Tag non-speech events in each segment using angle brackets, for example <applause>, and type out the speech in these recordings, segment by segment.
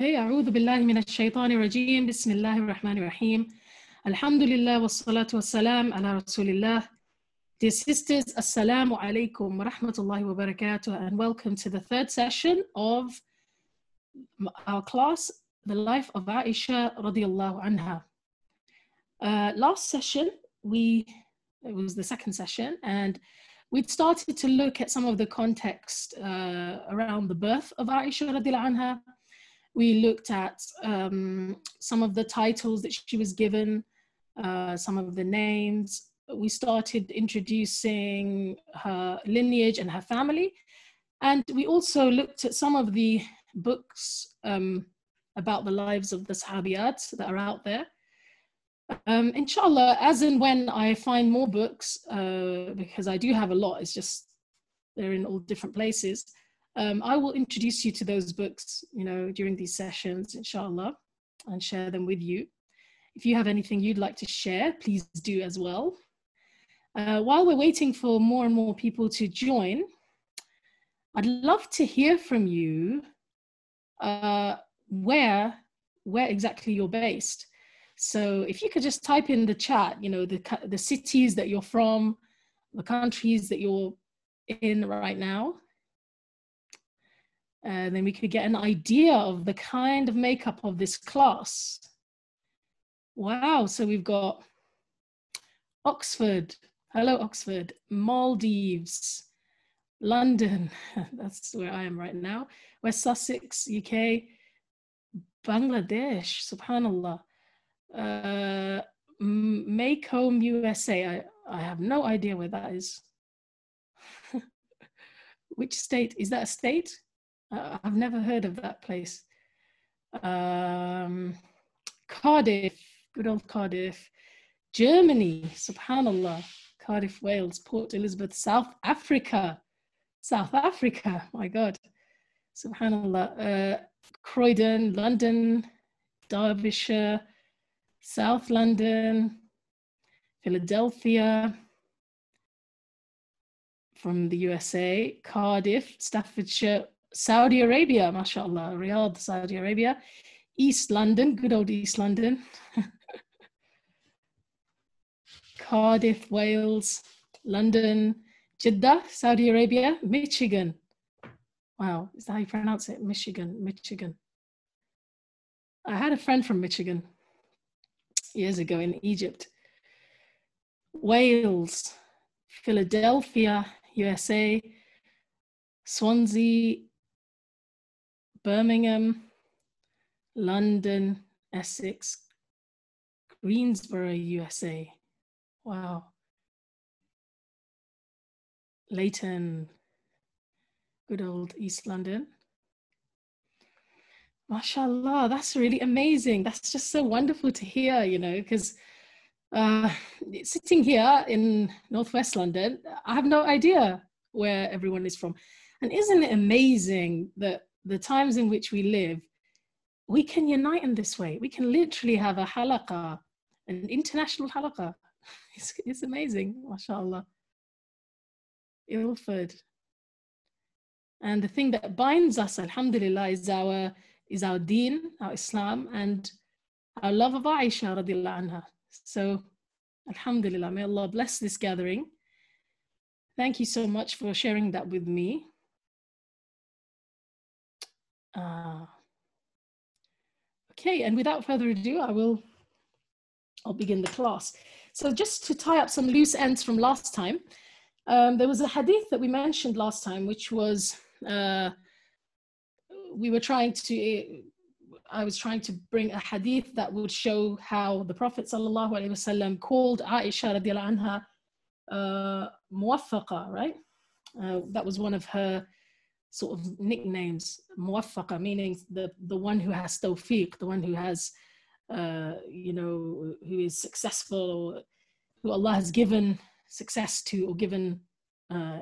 Okay, أعوذ بالله من الشيطان الرجيم بسم الله الرحمن الرحيم الحمد لله والصلاة والسلام على رسول الله Dear sisters, Assalamu alaikum wa rahmatullahi wa barakatuh and welcome to the third session of our class, The Life of Aisha radiallahu anha. Uh, last session, we, it was the second session and we'd started to look at some of the context uh, around the birth of Aisha radiallahu anha. We looked at um, some of the titles that she was given, uh, some of the names. We started introducing her lineage and her family. And we also looked at some of the books um, about the lives of the Sahabiyat that are out there. Um, inshallah, as and when I find more books, uh, because I do have a lot, it's just they're in all different places. Um, I will introduce you to those books, you know, during these sessions, inshallah, and share them with you. If you have anything you'd like to share, please do as well. Uh, while we're waiting for more and more people to join, I'd love to hear from you uh, where, where exactly you're based. So if you could just type in the chat, you know, the, the cities that you're from, the countries that you're in right now, and then we could get an idea of the kind of makeup of this class. Wow, so we've got Oxford, hello Oxford, Maldives, London, <laughs> that's where I am right now, West Sussex, UK, Bangladesh, subhanAllah, uh, Maycomb, USA, I, I have no idea where that is. <laughs> Which state, is that a state? Uh, I've never heard of that place. Um, Cardiff, good old Cardiff. Germany, subhanallah. Cardiff, Wales, Port Elizabeth, South Africa. South Africa, my God. Subhanallah. Uh, Croydon, London, Derbyshire, South London, Philadelphia, from the USA, Cardiff, Staffordshire, Saudi Arabia, mashallah, Riyadh, Saudi Arabia, East London, good old East London, <laughs> Cardiff, Wales, London, Jeddah, Saudi Arabia, Michigan. Wow, is that how you pronounce it? Michigan, Michigan. I had a friend from Michigan years ago in Egypt. Wales, Philadelphia, USA, Swansea, Birmingham, London, Essex, Greensboro, USA. Wow. Leyton, good old East London. MashaAllah, that's really amazing. That's just so wonderful to hear, you know, because uh, sitting here in Northwest London, I have no idea where everyone is from. And isn't it amazing that the times in which we live, we can unite in this way. We can literally have a halaqa, an international halaqa. <laughs> It's, it's amazing, mashallah. Ilford. And the thing that binds us, alhamdulillah, is our, is our deen, our Islam, and our love of Aisha radiallahu anha. So, alhamdulillah, may Allah bless this gathering. Thank you so much for sharing that with me. Uh, okay, and without further ado, I will, I'll begin the class. So just to tie up some loose ends from last time, um, there was a hadith that we mentioned last time, which was, uh, we were trying to, I was trying to bring a hadith that would show how the Prophet ﷺ called Aisha radiallahu anha uh, muwaffaqa, right? Uh, that was one of her sort of nicknames, muwaffaqa, meaning the, the one who has tawfiq, the one who has, uh, you know, who is successful, or who Allah has given success to, or given uh,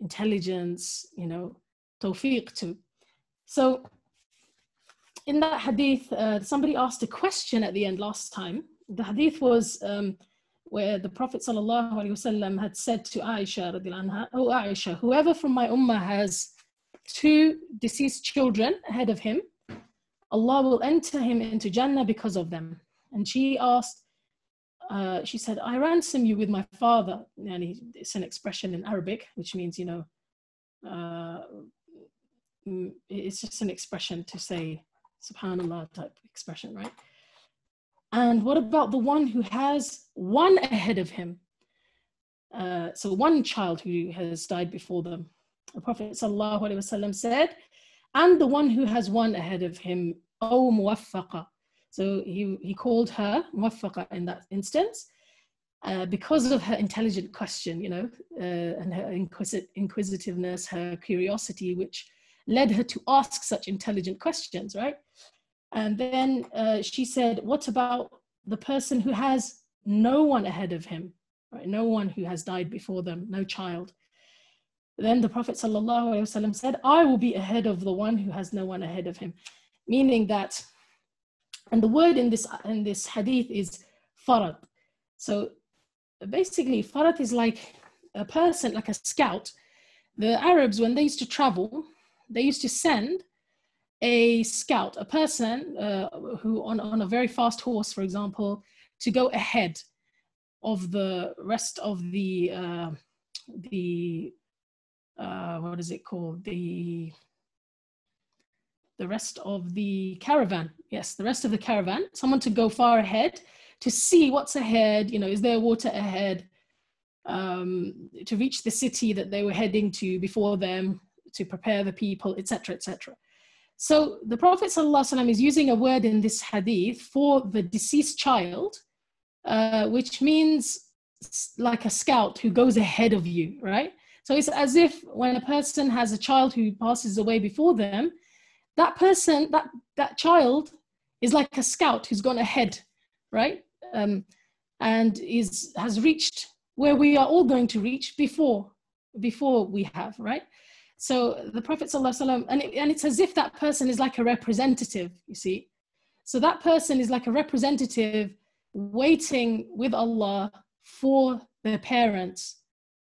intelligence, you know, tawfiq to. So in that hadith, uh, somebody asked a question at the end last time. The hadith was um, where the Prophet ﷺ had said to Aisha, anha, Oh Aisha, whoever from my ummah has two deceased children ahead of him, Allah will enter him into Jannah because of them. And she asked, uh, she said, I ransom you with my father. And he, it's an expression in Arabic, which means, you know, uh, mm, it's just an expression to say subhanallah type expression, right? And what about the one who has one ahead of him? Uh, so one child who has died before them. The Prophet ﷺ said, and the one who has one ahead of him, O muwaffaqa. So he, he called her muwaffaqa in that instance uh, because of her intelligent question, you know, uh, and her inquisit- inquisitiveness, her curiosity, which led her to ask such intelligent questions, right? And then uh, she said, What about the person who has no one ahead of him? Right? No one who has died before them, no child. Then the Prophet ﷺ said, I will be ahead of the one who has no one ahead of him. Meaning that, and the word in this, in this hadith is farad. So basically, farad is like a person, like a scout. The Arabs, when they used to travel, they used to send a scout, a person uh, who on, on a very fast horse, for example, to go ahead of the rest of the uh, the uh, what is it called? The the rest of the caravan. Yes the rest of the caravan. Someone to go far ahead to see what's ahead you know is there water ahead um, to reach the city that they were heading to before them to prepare the people etc etc so the Prophet ﷺ is using a word in this hadith for the deceased child, uh, which means like a scout who goes ahead of you, right? So it's as if when a person has a child who passes away before them, that person, that, that child is like a scout who's gone ahead, right? Um, and is, has reached where we are all going to reach before, before we have, right? So the Prophet ﷺ, and, it, and it's as if that person is like a representative, you see. So that person is like a representative waiting with Allah for their parents.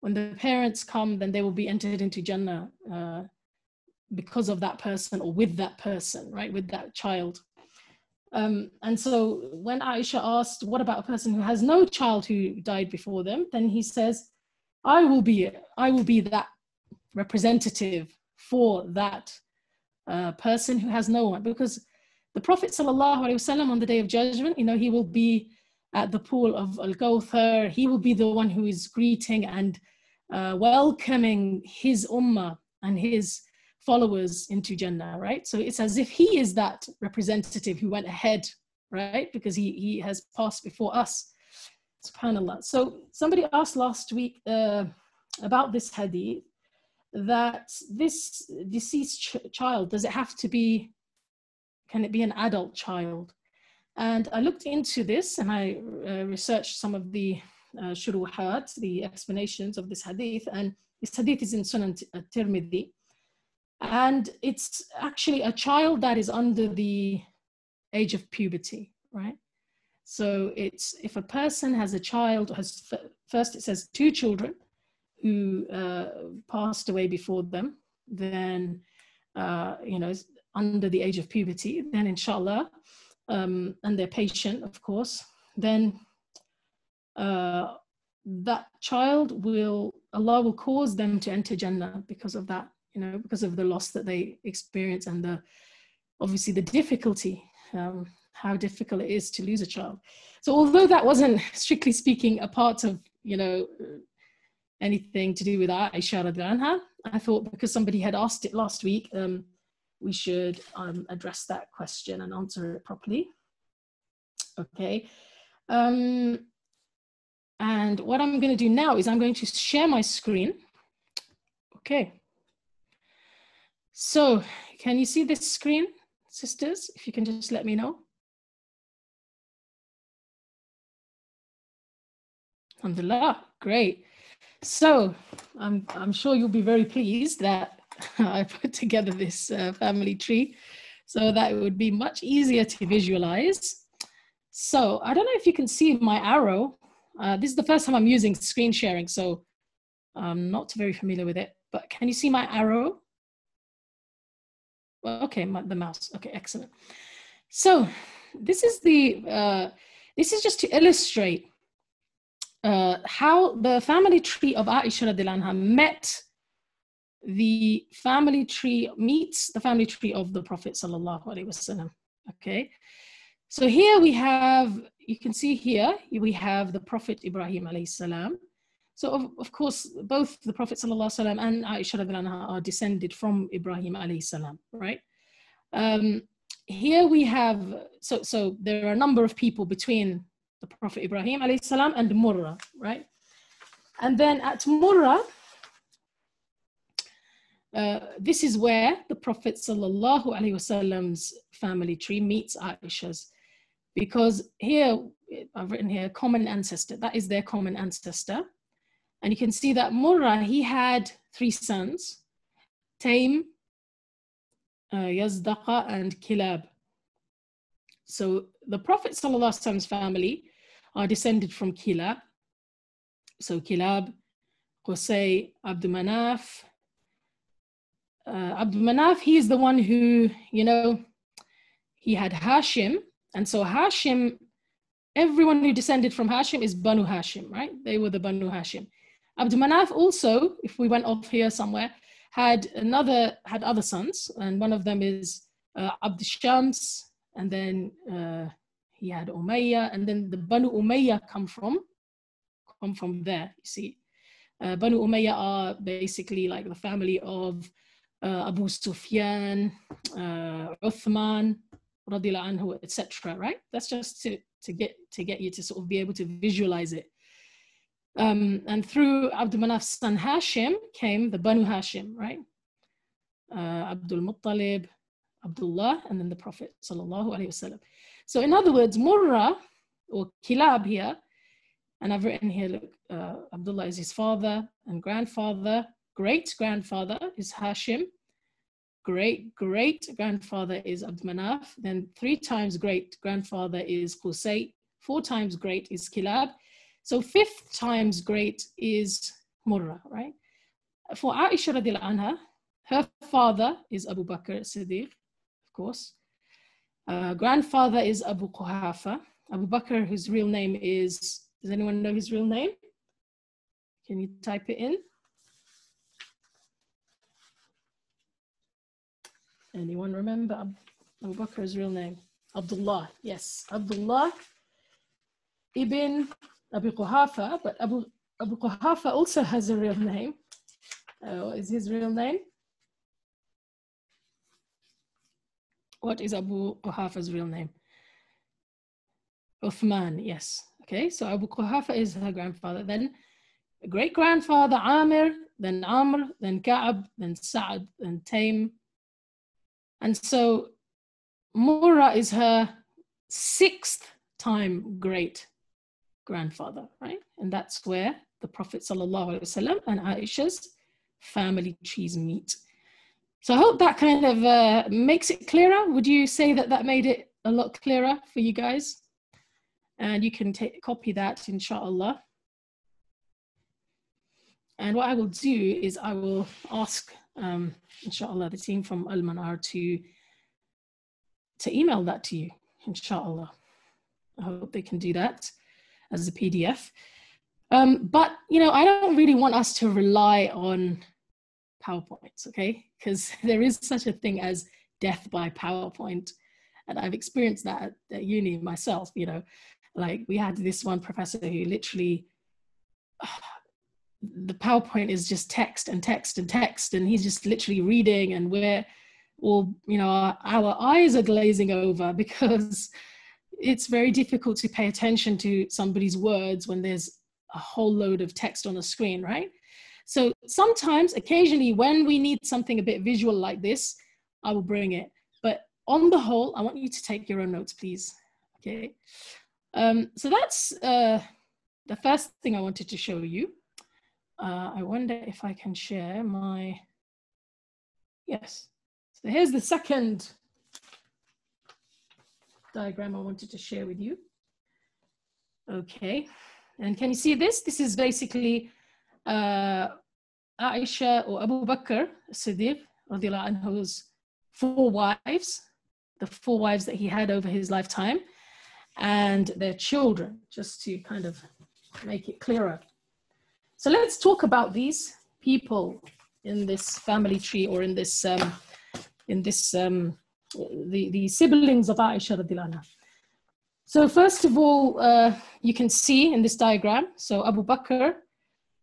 When the parents come, then they will be entered into Jannah uh, because of that person or with that person, right, with that child. Um, and so when Aisha asked, What about a person who has no child who died before them? Then he says, I will be, I will be that representative for that uh, person who has no one. Because the Prophet ﷺ on the day of judgment, you know, he will be at the pool of Al Kawthar, he will be the one who is greeting and uh, welcoming his ummah and his followers into Jannah, right? So it's as if he is that representative who went ahead, right? Because he, he has passed before us. SubhanAllah. So somebody asked last week uh, about this hadith that this deceased ch- child does it have to be can it be an adult child and i looked into this and i uh, researched some of the shuruhat the explanations of this hadith and this hadith is in sunan uh, tirmidhi. And it's actually a child that is under the age of puberty right? So it's if a person has a child has first it says two children who uh, passed away before them, then, uh, you know, under the age of puberty, then inshallah, um, and they're patient, of course, then uh, that child will, Allah will cause them to enter Jannah because of that, you know, because of the loss that they experience and the, obviously the difficulty, um, how difficult it is to lose a child. So although that wasn't <laughs> strictly speaking a part of, you know, anything to do with Aisha anha. I thought because somebody had asked it last week, um, we should um, address that question and answer it properly. Okay. Um, and what I'm going to do now is I'm going to share my screen. Okay. So can you see this screen, sisters? If you can just let me know. Alhamdulillah, great. So I'm, I'm sure you'll be very pleased that <laughs> I put together this uh, family tree so that it would be much easier to visualize. So I don't know if you can see my arrow. Uh, this is the first time I'm using screen sharing, so I'm not very familiar with it, but can you see my arrow? Well, okay, my, the mouse. Okay, excellent. So this is the uh, this is just to illustrate uh, how the family tree of Aisha anha met the family tree meets the family tree of the Prophet sallallahu alaihi wasallam. Okay, so here we have you can see here we have the Prophet Ibrahim alayhi salam. So of, of course both the Prophet sallallahu wasallam and Aisha anha are descended from Ibrahim alayhi salam, right? Um, here we have so so there are a number of people between the Prophet Ibrahim alayhi salam and Murrah, right? And then at Murrah, uh, this is where the Prophet wasallam's family tree meets Aisha's, because here I've written here common ancestor. That is their common ancestor, and you can see that Murrah he had three sons, Taim, uh, Yazdaqa, and Kilab. So the Prophet Prophet's family are descended from Kilab. So Kilab, Qusay, Abdul Manaf. Uh, Abdul Manaf, he's the one who, you know, he had Hashim. And so Hashim, everyone who descended from Hashim is Banu Hashim, right? They were the Banu Hashim. Abdul Manaf also, if we went off here somewhere, had another, had other sons. And one of them is uh, Abd Shams, and then uh, he had Umayyah, and then the Banu Umayyah come from come from there. You see, uh, Banu Umayyah are basically like the family of uh, Abu Sufyan, uh, Uthman, anhu, etc. Right? That's just to to get to get you to sort of be able to visualize it. Um, and through Abdul Manaf's son Hashim came the Banu Hashim, right? Uh, Abdul Muttalib, Abdullah, and then the Prophet sallallahu alaihi wasallam. So in other words, Murrah or Kilab here, and I've written here, look, uh, Abdullah is his father and grandfather. Great grandfather is Hashim. Great great grandfather is Abd Manaf. Then three times great grandfather is Qusay. Four times great is Kilab. So fifth times great is Murrah, right? For Aisha radiallahu anha, her father is Abu Bakr Siddiq, of course. Uh, grandfather is Abu Quhafa. Abu Bakr, whose real name is, does anyone know his real name? Can you type it in? Anyone remember Abu Bakr's real name? Abdullah, yes. Abdullah ibn Abu Quhafa, but Abu, Abu Quhafa also has a real name. Uh, what is his real name? What is Abu Quhafa's real name? Uthman, yes. Okay, so Abu Quhafa is her grandfather. Then great grandfather Amir, then Amr, then Ka'ab, then Sa'ad, then Taim. And so Murrah is her sixth time great grandfather, right? And that's where the Prophet and Aisha's family trees meet. So I hope that kind of uh, makes it clearer. Would you say that that made it a lot clearer for you guys? And you can take copy that, inshallah. And what I will do is I will ask, um, inshallah, the team from Al Manar to to email that to you, inshallah. I hope they can do that as a PDF. Um, but you know, I don't really want us to rely on PowerPoints, okay? Because <laughs> there is such a thing as death by PowerPoint. And I've experienced that at, at uni myself, you know, like we had this one professor who literally, the PowerPoint is just text and text and text, and he's just literally reading, and we're all, you know, our, our eyes are glazing over because it's very difficult to pay attention to somebody's words when there's a whole load of text on the screen, right? So sometimes, occasionally, when we need something a bit visual like this, I will bring it. But on the whole, I want you to take your own notes, please. Okay. Um, so that's uh, the first thing I wanted to show you. Uh, I wonder if I can share my, yes. So here's the second diagram I wanted to share with you. Okay, and can you see this? This is basically uh, Aisha or Abu Bakr Siddiq anhu's four wives, the four wives that he had over his lifetime and their children, just to kind of make it clearer. So let's talk about these people in this family tree or in this um, in this um, the, the siblings of Aisha radiallahu So first of all, uh, you can see in this diagram, so Abu Bakr,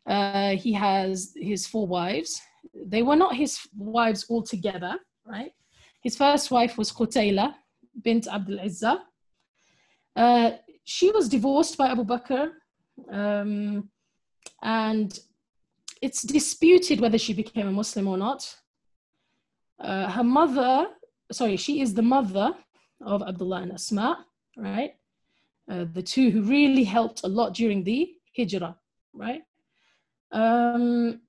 uh, he has his four wives. They were not his wives altogether, right? His first wife was Qutayla bint Abdul Uzza. Uh, she was divorced by Abu Bakr, um, and it's disputed whether she became a Muslim or not. Uh, her mother, sorry, she is the mother of Abdullah and Asma, right? Uh, the two who really helped a lot during the hijrah, right? Um,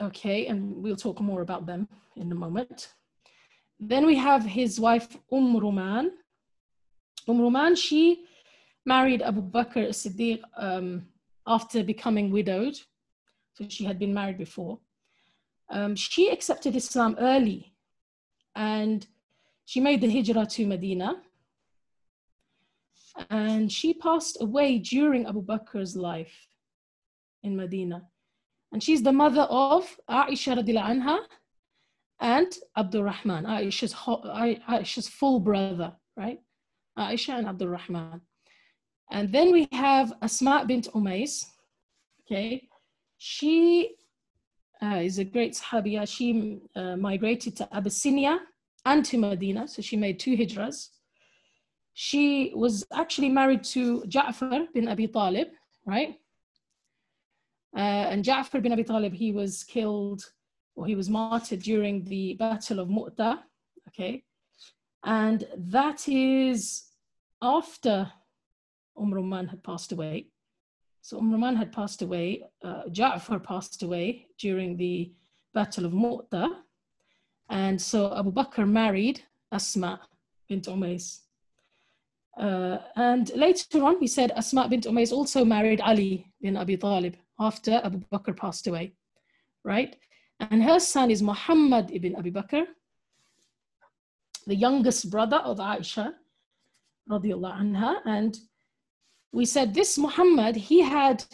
okay, and we'll talk more about them in a moment. Then we have his wife Umm Ruman. Umm Ruman, she married Abu Bakr as-Siddiq um, after becoming widowed. So she had been married before. Um, she accepted Islam early and she made the hijrah to Medina. And she passed away during Abu Bakr's life in Medina. And she's the mother of Aisha radiallahu anha and Abdul Rahman, Aisha's, Aisha's full brother, right? Aisha and Abdul Rahman. And then we have Asma bint Umais. Okay, she uh, is a great Sahabiya. She uh, migrated to Abyssinia and to Medina, so she made two hijras. She was actually married to Ja'far bin Abi Talib, right? Uh, and Ja'far bin Abi Talib, he was killed or he was martyred during the Battle of Mu'ta, okay? And that is after Umm Ruman had passed away. So Umm Ruman had passed away, uh, Ja'far passed away during the Battle of Mu'ta. And so Abu Bakr married Asma bint Umais. Uh, and later on, we said Asma bint Umais also married Ali bin Abi Talib after Abu Bakr passed away, right? And her son is Muhammad ibn Abi Bakr, the youngest brother of Aisha, radiallahu anha. And we said this Muhammad, he had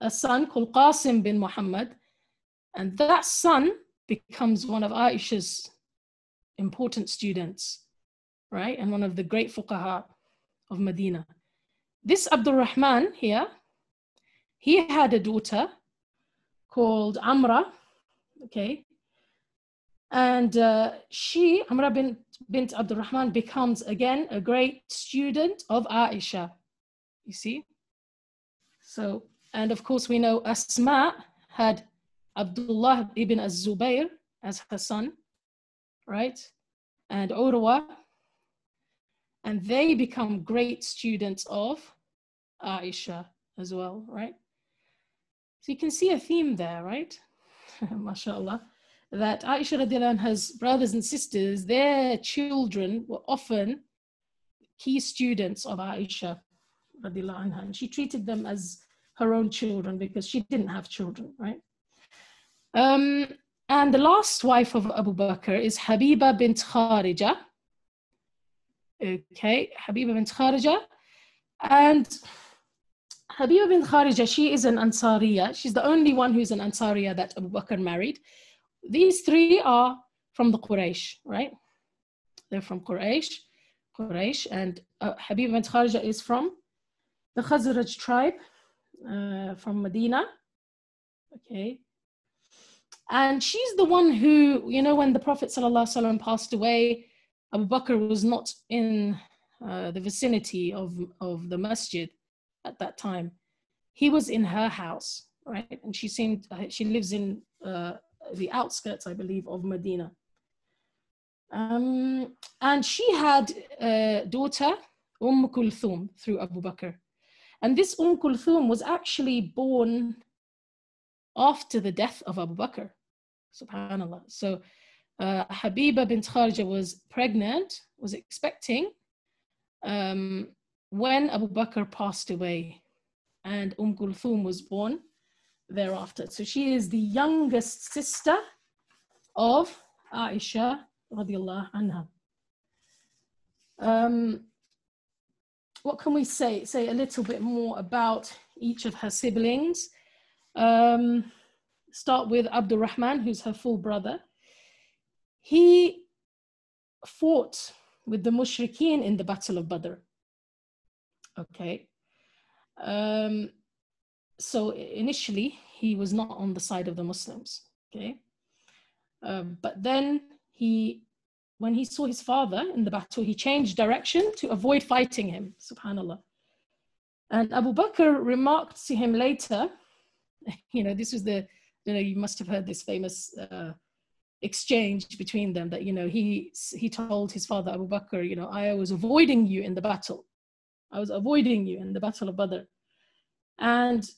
a son called Qasim bin Muhammad, and that son becomes one of Aisha's important students, right? And one of the great fuqaha of Medina. This Abdul Rahman here, he had a daughter called Amra, okay? And uh, she, Amra bint, bint Abdul Rahman, becomes again a great student of Aisha you see? So, and of course we know Asma had Abdullah ibn az-Zubayr as her son, right? And Urwa, and they become great students of Aisha as well, right? So you can see a theme there, right? <laughs> MashaAllah. That Aisha anha's brothers and sisters, their children were often key students of Aisha anha, and she treated them as her own children because she didn't have children, right? Um, and the last wife of Abu Bakr is Habiba bint Kharija. Okay, Habiba bint Kharija. And Habiba bint Kharija, she is an Ansariya. She's the only one who's an Ansariya that Abu Bakr married. These three are from the Quraysh, right? They're from Quraysh, Quraysh, and uh, Habiba bint Kharija is from the Khazraj tribe uh, from Medina. Okay. And she's the one who, you know, when the Prophet ﷺ passed away, Abu Bakr was not in uh, the vicinity of, of the masjid at that time. He was in her house, right? And she seemed, uh, she lives in uh, the outskirts, I believe, of Medina. Um, and she had a daughter, Umm Kulthum, through Abu Bakr. And this Umm Kulthum was actually born after the death of Abu Bakr. Subhanallah. So uh, Habiba bint Kharija was pregnant, was expecting um, when Abu Bakr passed away, and Umm Kulthum was born thereafter. So she is the youngest sister of Aisha radiallahu anha. Um, what can we say? Say a little bit more about each of her siblings. Um, start with Abdul Rahman, who's her full brother. He fought with the mushrikeen in the Battle of Badr. Okay. Um, so initially, he was not on the side of the Muslims. Okay. Um, but then he, when he saw his father in the battle, he changed direction to avoid fighting him. Subhanallah. And Abu Bakr remarked to him later, <laughs> you know, this was the, you know, you must have heard this famous uh, exchange between them that, you know, he, he told his father, Abu Bakr, you know, I was avoiding you in the battle. I was avoiding you in the Battle of Badr. And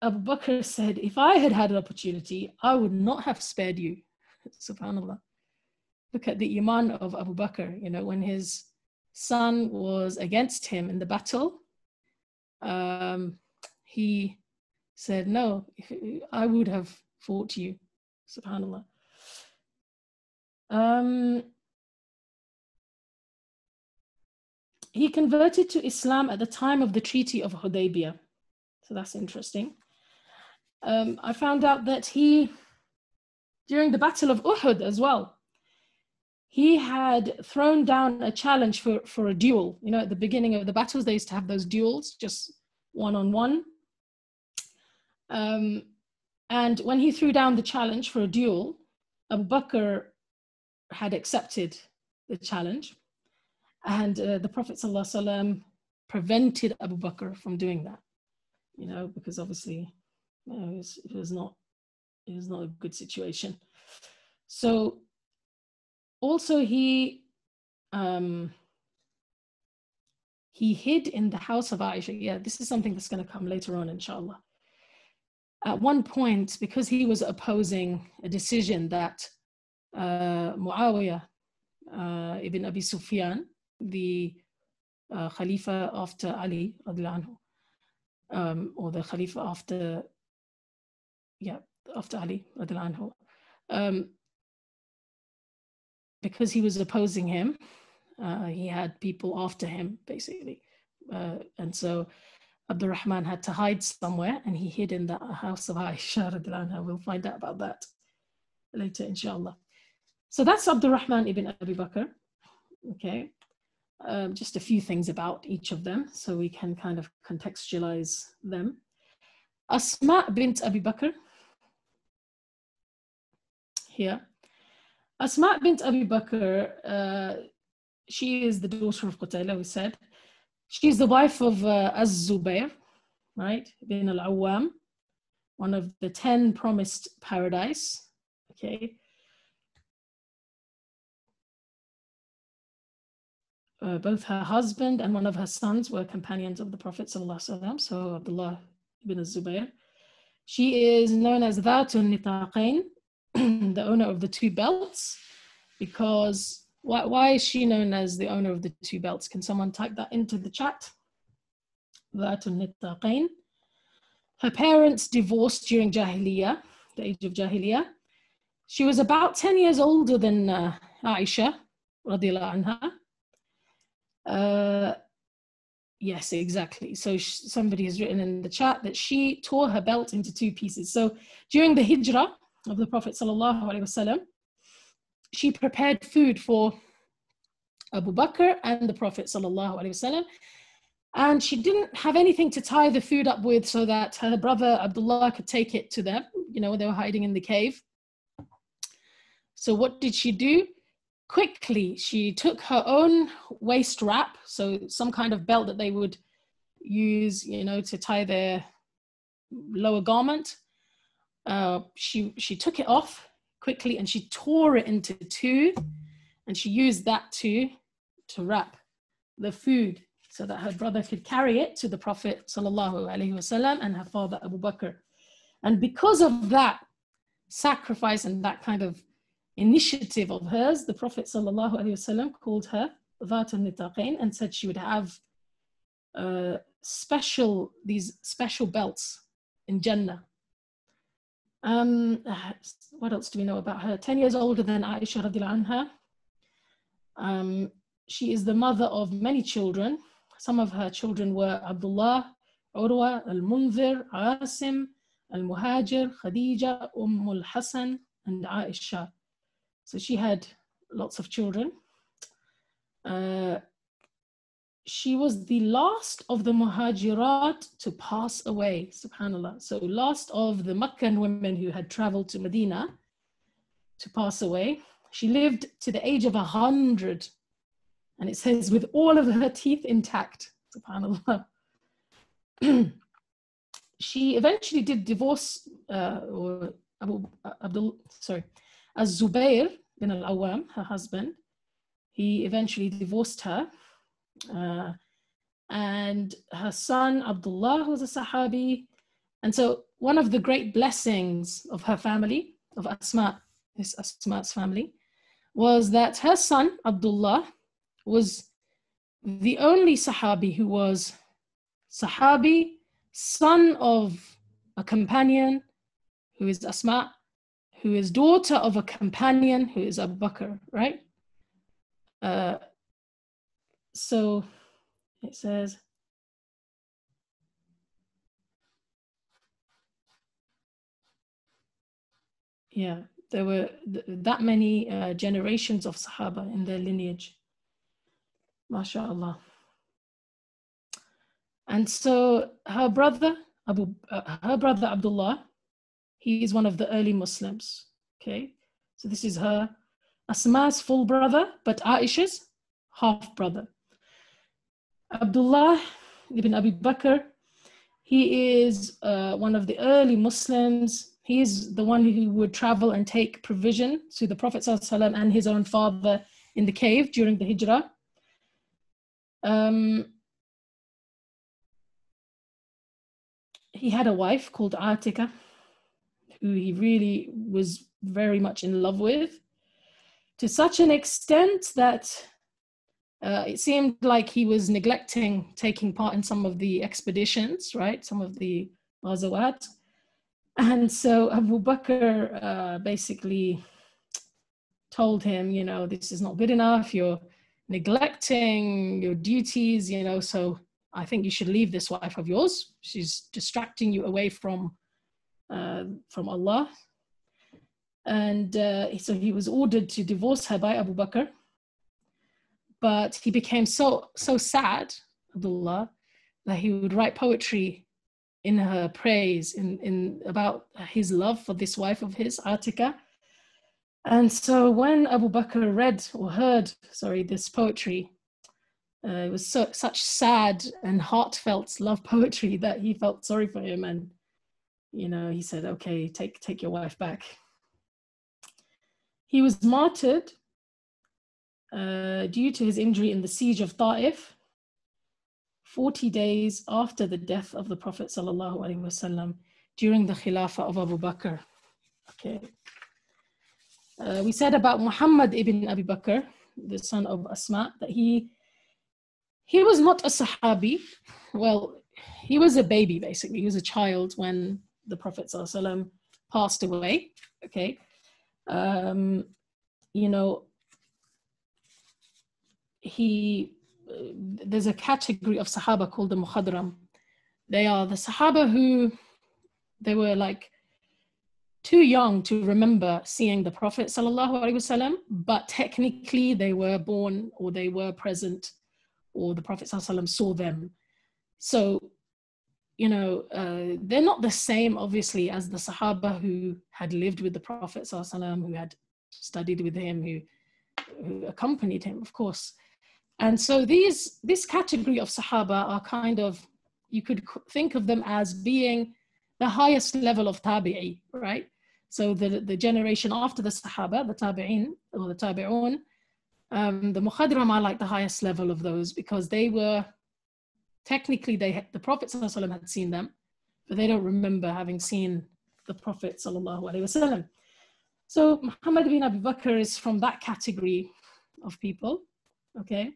Abu Bakr said, If I had had an opportunity, I would not have spared you. <laughs> Subhanallah. Look at the Iman of Abu Bakr, you know, when his son was against him in the battle, um, he said, No, I would have fought you. Subhanallah. Um, he converted to Islam at the time of the Treaty of Hudaybiyah. So that's interesting. Um, I found out that he, during the Battle of Uhud as well, he had thrown down a challenge for, for a duel. You know, at the beginning of the battles, they used to have those duels, just one on one. Um, and when he threw down the challenge for a duel, Abu Bakr had accepted the challenge. And uh, the Prophet ﷺ prevented Abu Bakr from doing that, you know, because obviously you know, it, was, it was not it was not a good situation. So also he um, he hid in the house of Aisha. Yeah, this is something that's going to come later on, inshallah. At one point, because he was opposing a decision that uh, Muawiyah uh, ibn Abi Sufyan the uh, Khalifa after Ali, um, or the Khalifa after, yeah, after Ali, um, because he was opposing him, uh, he had people after him, basically. Uh, and so Abdurrahman had to hide somewhere and he hid in the house of Aisha. We'll find out about that later, inshallah. So that's Abdurrahman ibn Abi Bakr. Okay um, just a few things about each of them so we can kind of contextualize them. Asma bint Abi Bakr, here. Asma bint Abi Bakr, uh, she is the daughter of Qutayla, we said. She's the wife of uh, Az-Zubayr, right, bin al-Awwam, one of the 10 promised paradise, okay. uh, both her husband and one of her sons were companions of the Prophet so Abdullah ibn Zubayr. She is known as Dhatun Nitaqain, <clears throat> the owner of the two belts, because why, why is she known as the owner of the two belts? Can someone type that into the chat? Her parents divorced during Jahiliyyah, the age of Jahiliyyah. She was about 10 years older than uh, Aisha, radiallahu anha uh, yes, exactly. So somebody has written in the chat that she tore her belt into two pieces. So during the hijrah of the Prophet wasallam, she prepared food for Abu Bakr and the Prophet wasallam, and she didn't have anything to tie the food up with so that her brother Abdullah could take it to them. You know, they were hiding in the cave. So what did she do? quickly she took her own waist wrap so some kind of belt that they would use you know to tie their lower garment uh, she she took it off quickly and she tore it into two and she used that to to wrap the food so that her brother could carry it to the prophet wasallam and her father abu bakr and because of that sacrifice and that kind of initiative of hers, the Prophet ﷺ called her and said she would have uh, special, these special belts in Jannah. Um, <sighs> what else do we know about her? 10 years older than Aisha radiallahu anha. Um, she is the mother of many children. Some of her children were Abdullah, Urwa, Al-Munzir, Asim, Al-Muhajir, Khadija, Umm al-Hasan, and Aisha. So she had lots of children. Uh, she was the last of the Muhajirat to pass away, subhanAllah. So last of the Meccan women who had traveled to Medina to pass away. She lived to the age of a hundred. And it says with all of her teeth intact, subhanAllah. <clears throat> she eventually did divorce uh, Abu Abdul, sorry, as Zubair bin al Awam, her husband. He eventually divorced her uh, and her son Abdullah was a Sahabi. And so one of the great blessings of her family, of Asma, this Asma's family, was that her son Abdullah was the only Sahabi who was Sahabi, son of a companion who is Asma, who is daughter of a companion who is Abu Bakr, right? Uh, so it says, yeah, there were th that many uh, generations of Sahaba in their lineage. MashaAllah. And so her brother, Abu, uh, her brother Abdullah, he is one of the early Muslims. Okay, so this is her Asma's full brother, but Aisha's half brother. Abdullah ibn Abi Bakr, he is uh, one of the early Muslims. He is the one who would travel and take provision to the Prophet ﷺ and his own father in the cave during the Hijrah. Um, he had a wife called Atika, who he really was very much in love with, to such an extent that uh, it seemed like he was neglecting taking part in some of the expeditions, right? Some of the ghazawat. And so Abu Bakr uh, basically told him, you know, this is not good enough. You're neglecting your duties, you know, so I think you should leave this wife of yours. She's distracting you away from uh, from Allah. And uh, so he was ordered to divorce her by Abu Bakr but he became so so sad, Abdullah, that he would write poetry in her praise in, in about his love for this wife of his, Atika. And so when Abu Bakr read or heard, sorry, this poetry, uh, it was so, such sad and heartfelt love poetry that he felt sorry for him. And, you know, he said, okay, take, take your wife back. He was martyred uh, due to his injury in the siege of Ta'if, 40 days after the death of the Prophet wasallam during the Khilafah of Abu Bakr. Okay. Uh, we said about Muhammad ibn Abi Bakr, the son of Asma, that he he was not a Sahabi. Well, he was a baby basically. He was a child when the Prophet ﷺ passed away. Okay. Um, you know, he there's a category of Sahaba called the Mukhadram. They are the Sahaba who they were like too young to remember seeing the Prophet wasallam, but technically they were born or they were present or the Prophet wasallam saw them. So, you know, uh, they're not the same, obviously, as the Sahaba who had lived with the Prophet wasallam, who had studied with him, who, who accompanied him, of course. And so these this category of Sahaba are kind of you could think of them as being the highest level of tabi'i, right? So the, the generation after the Sahaba, the tabi'in or the tabi'un, um, the Mukhadram are like the highest level of those because they were technically they had, the Prophet ﷺ had seen them, but they don't remember having seen the Prophet ﷺ. So Muhammad bin Abu Bakr is from that category of people, okay?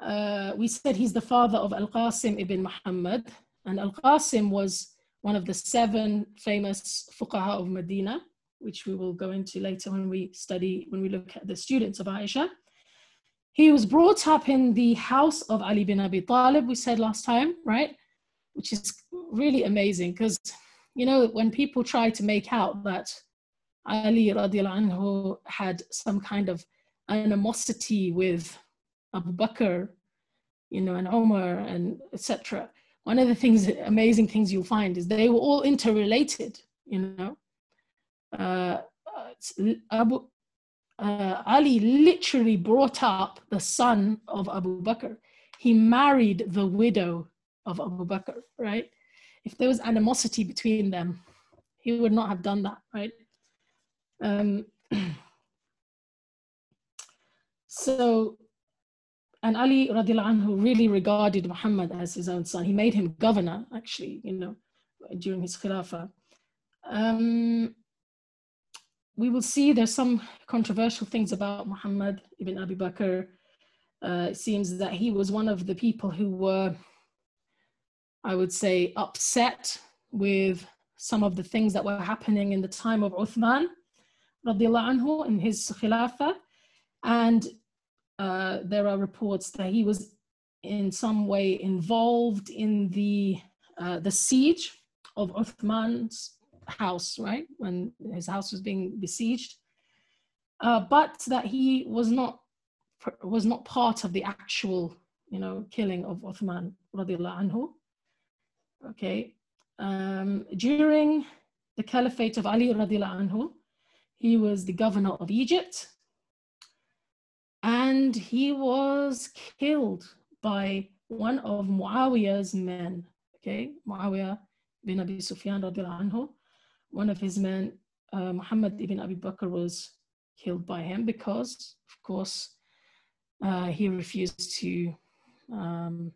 Uh, we said he's the father of Al Qasim ibn Muhammad, and Al Qasim was one of the seven famous fuqaha of Medina. which we will go into later when we study, when we look at the students of Aisha. He was brought up in the house of Ali bin Abi Talib, we said last time, right? Which is really amazing because, you know, when people try to make out that Ali radiallahu anhu had some kind of animosity with Abu Bakr, you know, and Omar and etc. One of the things, amazing things you'll find is they were all interrelated, you know. Uh, Abu, uh, Ali literally brought up the son of Abu Bakr. He married the widow of Abu Bakr, right? If there was animosity between them, he would not have done that, right? Um, <clears throat> so, and Ali radiallahu anhu really regarded Muhammad as his own son. He made him governor, actually, you know, during his khilafah. Um, we will see there's some controversial things about Muhammad ibn Abi Bakr. Uh, it seems that he was one of the people who were, I would say, upset with some of the things that were happening in the time of Uthman anhu, in his khilafah. And uh, there are reports that he was in some way involved in the, uh, the siege of Uthman's house, right? When his house was being besieged. Uh, but that he was not was not part of the actual, you know, killing of Uthman radiallahu anhu. Okay. Um, during the caliphate of Ali radiallahu anhu, he was the governor of Egypt. And he was killed by one of Muawiyah's men. Okay, Muawiyah bin Abi Sufyan anhu one of his men, uh, Muhammad ibn Abi Bakr, was killed by him because, of course, uh, he refused to um,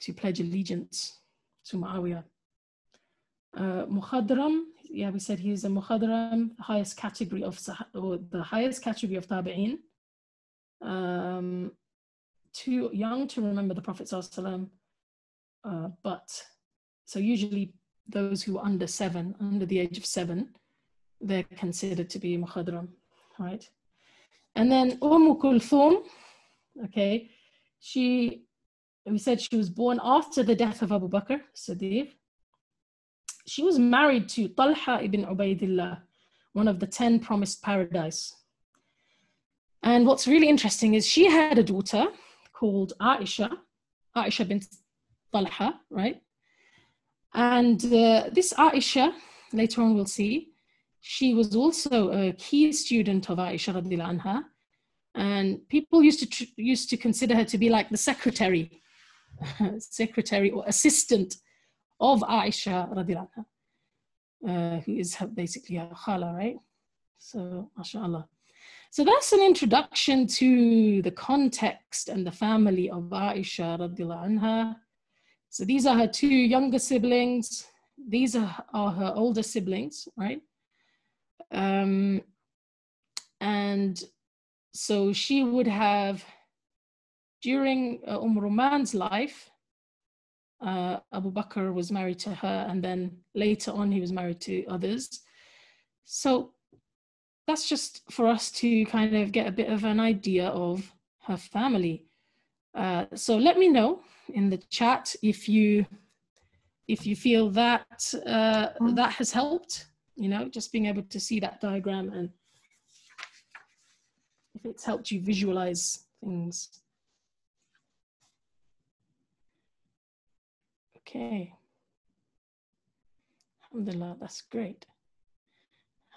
to pledge allegiance to Muawiyah. Uh, Mukhadram, yeah, we said he's a Mukhadram, the highest category of or the highest category of Tabi'in. Um, too young to remember the Prophet uh, but so usually those who are under seven, under the age of seven, they're considered to be mukhadram, right? And then Umm Kulthum, okay, she, we said she was born after the death of Abu Bakr Siddiq. She was married to Talha ibn Ubaidillah, one of the 10 promised paradise. And what's really interesting is she had a daughter called Aisha, Aisha bint Talha, right? And uh, this Aisha, later on we'll see, she was also a key student of Aisha anha, and people used to used to consider her to be like the secretary, <laughs> secretary or assistant of Aisha anha, uh, who is her, basically her khala, right? So, mashallah. So that's an introduction to the context and the family of Aisha radiallahu anha so these are her two younger siblings. These are, are her older siblings, right? Um, and so she would have, during uh, Umm Ruman's life, uh, Abu Bakr was married to her, and then later on he was married to others. So that's just for us to kind of get a bit of an idea of her family. Uh, so let me know in the chat if you if you feel that uh, mm. that has helped. You know, just being able to see that diagram and if it's helped you visualize things. Okay. Alhamdulillah, that's great.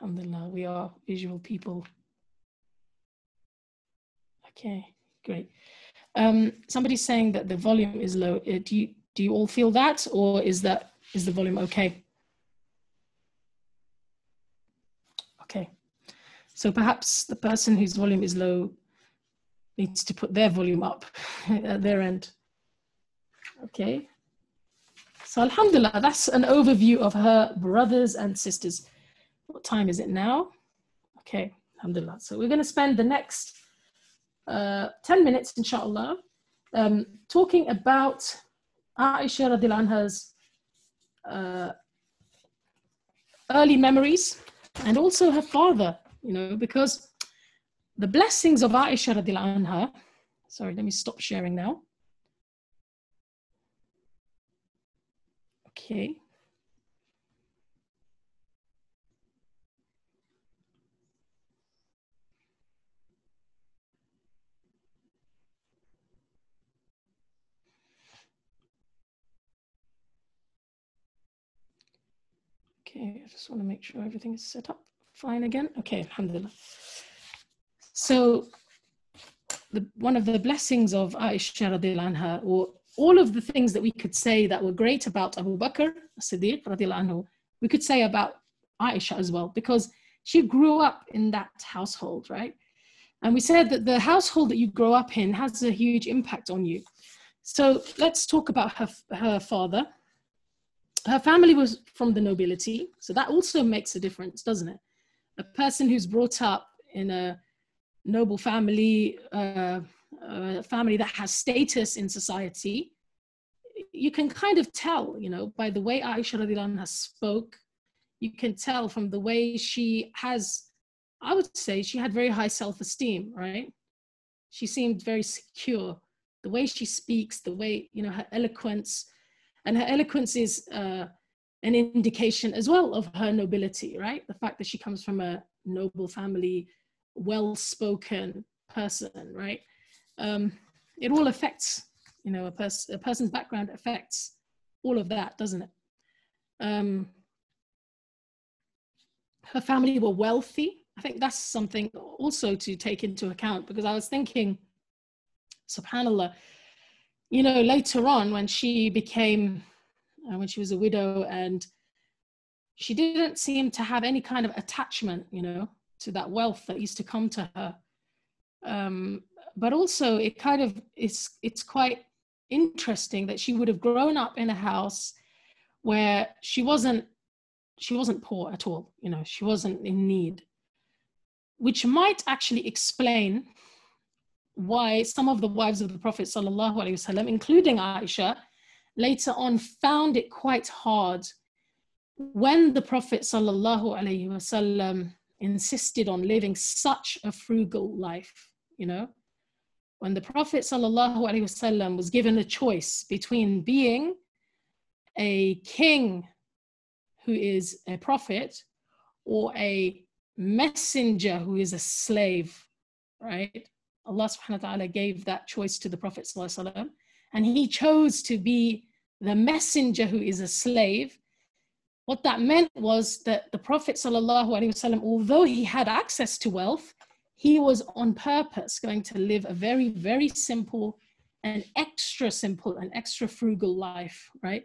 Alhamdulillah, we are visual people. Okay, great. Um, somebody's saying that the volume is low. Uh, do you do you all feel that, or is that is the volume okay? Okay, so perhaps the person whose volume is low needs to put their volume up <laughs> at their end. Okay. So Alhamdulillah, that's an overview of her brothers and sisters. What time is it now? Okay, Alhamdulillah. So we're going to spend the next uh, 10 minutes, inshallah, um, talking about Aisha radiallahu anha's uh, early memories and also her father, you know, because the blessings of Aisha radiallahu anha, sorry, let me stop sharing now. Okay. Okay, I just want to make sure everything is set up fine again. Okay, alhamdulillah. So the, one of the blessings of Aisha radiallahu anha, or all of the things that we could say that were great about Abu Bakr Siddiq radiallahu anhu, we could say about Aisha as well, because she grew up in that household, right? And we said that the household that you grow up in has a huge impact on you. So let's talk about her, her father, her family was from the nobility, so that also makes a difference, doesn't it? A person who's brought up in a noble family, uh, a family that has status in society, you can kind of tell, you know, by the way Aisha has spoke, you can tell from the way she has, I would say she had very high self-esteem, right? She seemed very secure. The way she speaks, the way, you know, her eloquence, and her eloquence is uh, an indication as well of her nobility, right? The fact that she comes from a noble family, well spoken person, right? Um, it all affects, you know, a, pers- a person's background affects all of that, doesn't it? Um, her family were wealthy. I think that's something also to take into account because I was thinking, subhanAllah, you know, later on when she became, uh, when she was a widow and she didn't seem to have any kind of attachment, you know, to that wealth that used to come to her. Um, but also it kind of, it's, it's quite interesting that she would have grown up in a house where she wasn't, she wasn't poor at all, you know, she wasn't in need, which might actually explain why some of the wives of the Prophet وسلم, including Aisha, later on found it quite hard when the Prophet وسلم, insisted on living such a frugal life, you know. When the Prophet وسلم, was given a choice between being a king who is a prophet or a messenger who is a slave, right? Allah subhanahu wa ta'ala gave that choice to the Prophet and he chose to be the messenger who is a slave. What that meant was that the Prophet وسلم, although he had access to wealth, he was on purpose going to live a very, very simple and extra simple and extra frugal life, right?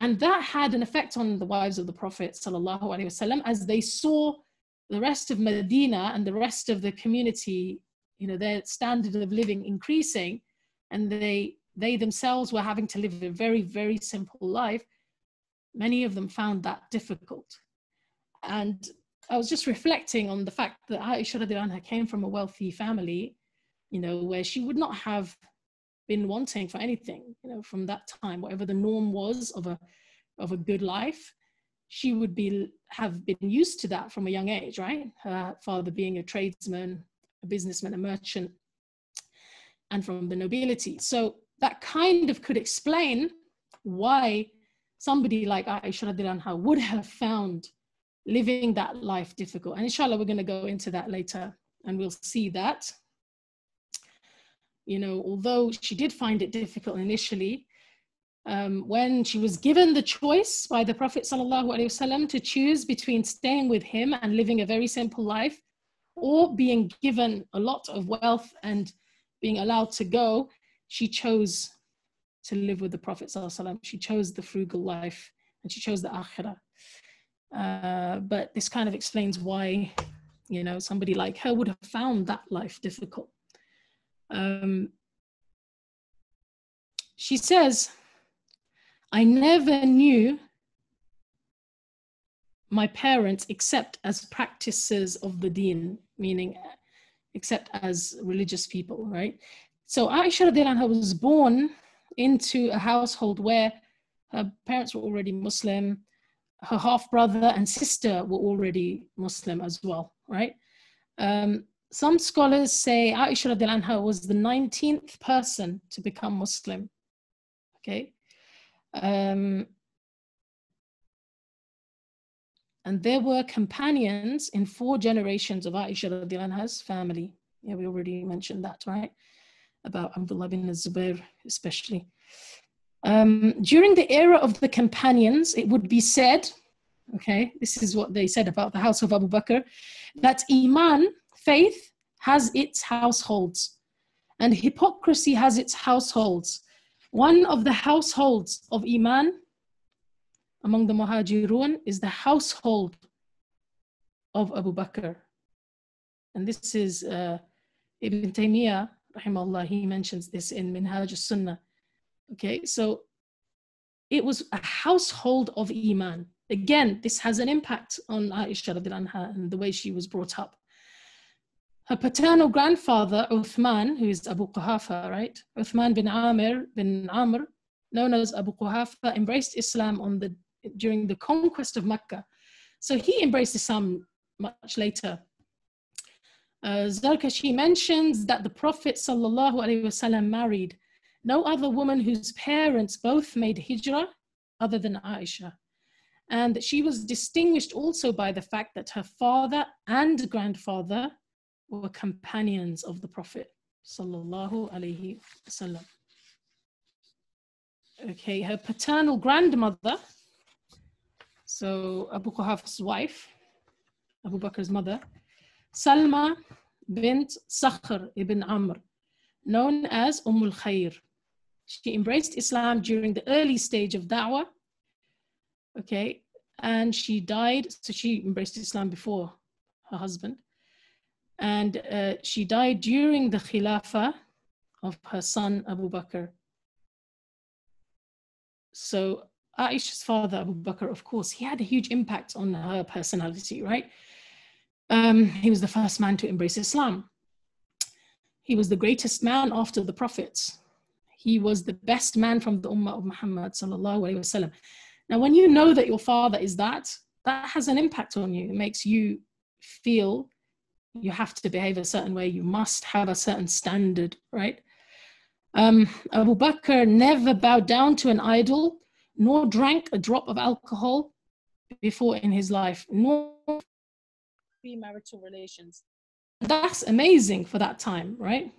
And that had an effect on the wives of the Prophet وسلم, as they saw the rest of Medina and the rest of the community you know their standard of living increasing and they they themselves were having to live a very very simple life many of them found that difficult. And i was just reflecting on the fact that aisha anha came from a wealthy family you know where she would not have been wanting for anything you know from that time whatever the norm was of a of a good life. She would be have been used to that from a young age right? Her father being a tradesman a businessman, a merchant, and from the nobility. So that kind of could explain why somebody like Aisha anha would have found living that life difficult. And inshallah, we're going to go into that later and we'll see that. You know, although she did find it difficult initially, um, when she was given the choice by the Prophet ﷺ to choose between staying with him and living a very simple life or being given a lot of wealth and being allowed to go, she chose to live with the Prophet. ﷺ. She chose the frugal life and she chose the akhirah. Uh, but this kind of explains why, you know, somebody like her would have found that life difficult. Um, she says, I never knew my parents except as practices of the deen, meaning except as religious people, right? So Aisha anha was born into a household where her parents were already Muslim. her half brother and sister were already Muslim as well, right? Um, some scholars say Aisha anha was the 19th person to become Muslim. Okay. Um, and there were companions in four generations of Aisha anha's family. Yeah, we already mentioned that, right? About Abdullah bin Zubair, especially. Um, during the era of the companions, it would be said, okay, this is what they said about the house of Abu Bakr, that Iman, faith, has its households, and hypocrisy has its households. One of the households of Iman among the Muhajirun is the household of Abu Bakr. And this is uh, Ibn Taymiyyah, rahimahullah, he mentions this in Minhaj al-Sunnah. Okay, so it was a household of Iman. Again, this has an impact on Aisha anha and the way she was brought up. Her paternal grandfather, Uthman, who is Abu Quhafa, right? Uthman bin Amir bin Amr, known as Abu Quhafa, embraced Islam on the, during the conquest of Mecca. So he embraced Islam much later. Uh, Zarkashi mentions that the Prophet ﷺ married no other woman whose parents both made hijrah other than Aisha. And she was distinguished also by the fact that her father and grandfather were companions of the Prophet. ﷺ. Okay, her paternal grandmother so Abu Quhafa's wife, Abu Bakr's mother, Salma bint Sakhr ibn Amr, known as Umm al-Khair. She embraced Islam during the early stage of da'wah. Okay, and she died, so she embraced Islam before her husband. And uh, she died during the Khilafah of her son Abu Bakr. So Aisha's father, Abu Bakr, of course, he had a huge impact on her personality, right? Um, he was the first man to embrace Islam. He was the greatest man after the prophets. He was the best man from the Ummah of Muhammad. Now, when you know that your father is that, that has an impact on you. It makes you feel you have to behave a certain way. You must have a certain standard, right? Um, Abu Bakr never bowed down to an idol, nor drank a drop of alcohol before in his life, nor premarital relations. That's amazing for that time, right?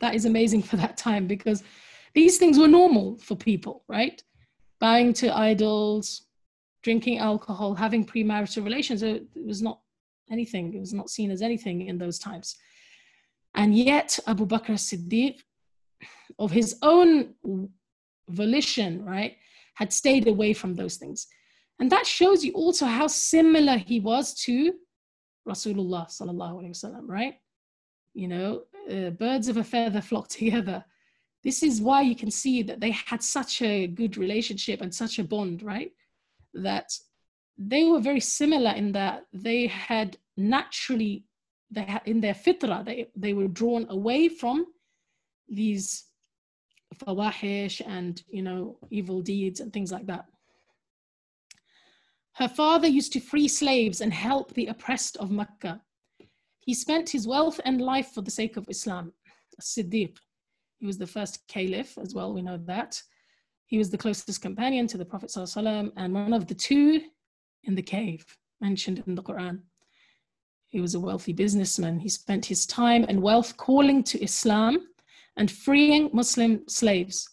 That is amazing for that time because these things were normal for people, right? Bowing to idols, drinking alcohol, having premarital relations, uh, it was not anything. It was not seen as anything in those times. And yet, Abu Bakr Siddiq, of his own volition, right, had stayed away from those things. And that shows you also how similar he was to Rasulullah sallallahu alaihi wasallam, right? You know, uh, birds of a feather flock <laughs> together. This is why you can see that they had such a good relationship and such a bond, right? That they were very similar in that they had naturally, they had, in their fitra, they, they were drawn away from these fawahish and you know evil deeds and things like that. Her father used to free slaves and help the oppressed of Mecca. He spent his wealth and life for the sake of Islam. Siddiq, he was the first caliph as well, we know that. He was the closest companion to the Prophet ﷺ and one of the two in the cave mentioned in the Quran. He was a wealthy businessman. He spent his time and wealth calling to Islam and freeing Muslim slaves.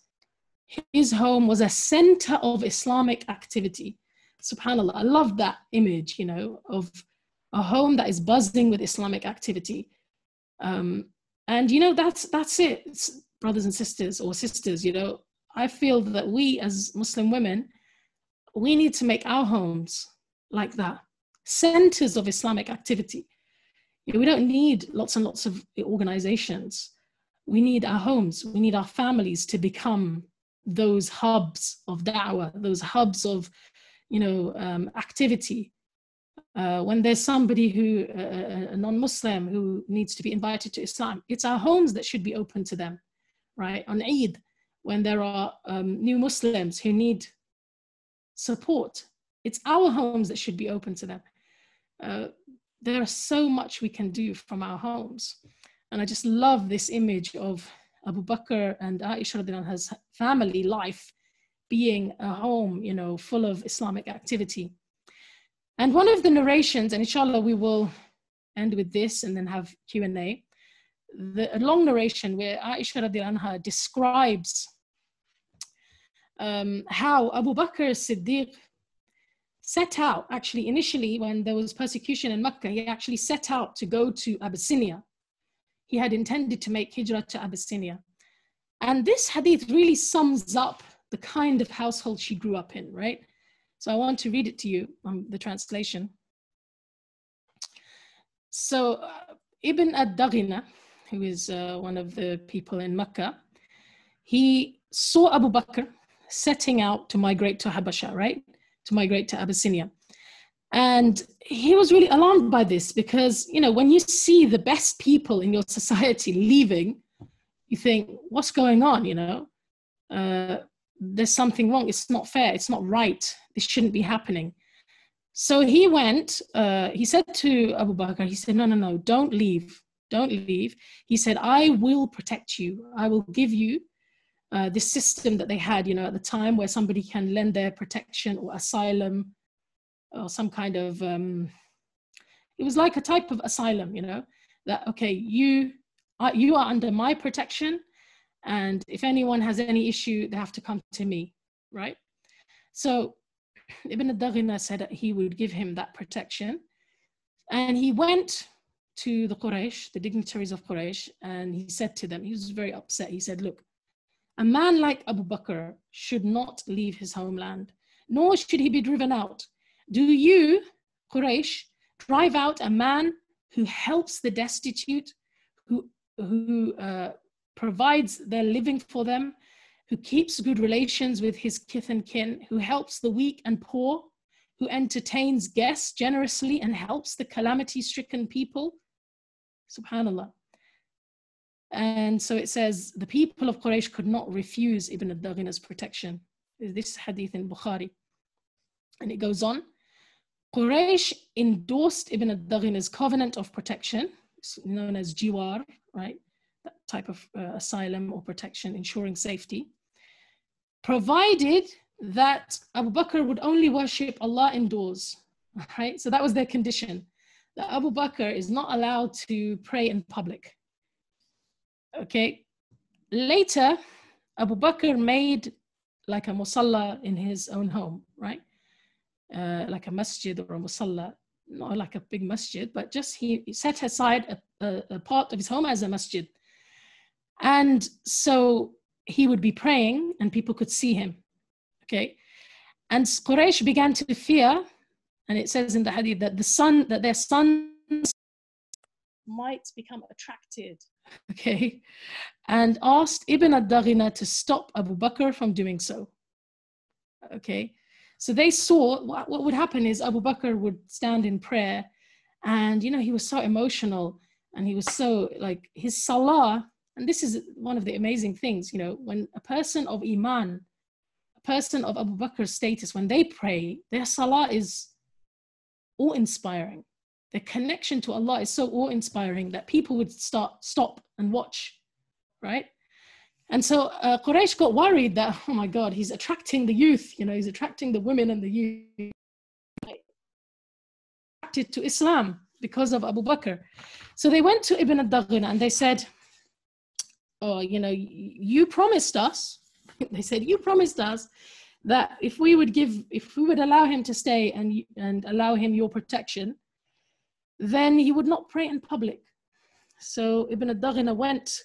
His home was a center of Islamic activity. Subhanallah i love that image you know of a home that is buzzing with islamic activity. Um, and you know that's that's it. It's brothers and sisters or sisters you know. I feel that we as muslim women we need to make our homes like that. Centers of islamic activity. You know, we don't need lots and lots of organizations we need our homes we need our families to become those hubs of da'wah those hubs of you know, um, activity. Uh, when there's somebody who, uh, a non-Muslim who needs to be invited to Islam, it's our homes that should be open to them, right? On Eid, when there are um, new Muslims who need support, It's our homes that should be open to them. Uh, there is so much we can do from our homes. And I just love this image of Abu Bakr and Aisha anha's family life being a home, you know, full of Islamic activity. And one of the narrations, and inshallah we will end with this and then have Q&A, the, a long narration where Aisha anha describes um, how Abu Bakr Siddiq set out, actually, initially when there was persecution in Mecca, he actually set out to go to Abyssinia. He had intended to make hijrah to Abyssinia. And this hadith really sums up the kind of household she grew up in, right? So I want to read it to you, um, the translation. So uh, Ibn ad-Daghina, who is uh, one of the people in Mecca, he saw Abu Bakr setting out to migrate to Habasha, right? To migrate to Abyssinia. And he was really alarmed by this because, you know, when you see the best people in your <laughs> society leaving, you think, what's going on, you know? Uh, there's something wrong. It's not fair. It's not right. This shouldn't be happening. So he went, uh, he said to Abu Bakr, he said, no, no, no, don't leave. Don't leave. He said, I will protect you. I will give you uh, this system that they had, you know, at the time where somebody can lend their protection or asylum or some kind of, um, it was like a type of asylum, you know, that, okay, you, are, you are under my protection. And if anyone has any issue, they have to come to me, right? So <clears throat> Ibn al-Daghina said that he would give him that protection. And he went to the Quraysh, the dignitaries of Quraysh, and he said to them, he was very upset. He said, Look, a man like Abu Bakr should not leave his homeland, nor should he be driven out. Do you, Quraysh, drive out a man who helps the destitute, who, who uh, provides their living for them, who keeps good relations with his kith and kin, who helps the weak and poor, who entertains guests generously and helps the calamity stricken people. Subhanallah. And so it says the people of Quraysh could not refuse Ibn al-Daghina's protection. This hadith in Bukhari. And it goes on. Quraysh endorsed Ibn al-Daghina's covenant of protection, known as jiwar, right? That type of uh, asylum or protection, ensuring safety provided that Abu Bakr would only worship Allah indoors, <laughs> right? So that was their condition, that Abu Bakr is not allowed to pray in public. Okay, later, Abu Bakr made like a musalla in his own home, right? Uh, like a masjid or a musalla, not like a big masjid, but just he set aside a, a, a part of his home as a masjid. And so he would be praying and people could see him. Okay. And Quraysh began to fear, and it says in the hadith that the son, that their sons might become attracted, <laughs> okay, and asked Ibn ad-Daghina to stop Abu Bakr from doing so. Okay. So they saw what, what would happen is Abu Bakr would stand in prayer, and you know, he was so emotional and he was so like his salah and this is one of the amazing things, you know, when a person of Iman, a person of Abu Bakr's status, when they pray, their salah is awe inspiring. Their connection to Allah is so awe inspiring that people would start, stop and watch, right? And so uh, Quraysh got worried that, oh my God, he's attracting the youth, you know, he's attracting the women and the youth. Attracted to Islam because of Abu Bakr. So they went to Ibn al-Daghina and they said, oh, you know, you promised us, <laughs> they said, you promised us that if we would give, if we would allow him to stay and, and allow him your protection, then he would not pray in public. So Ibn al-Daghina went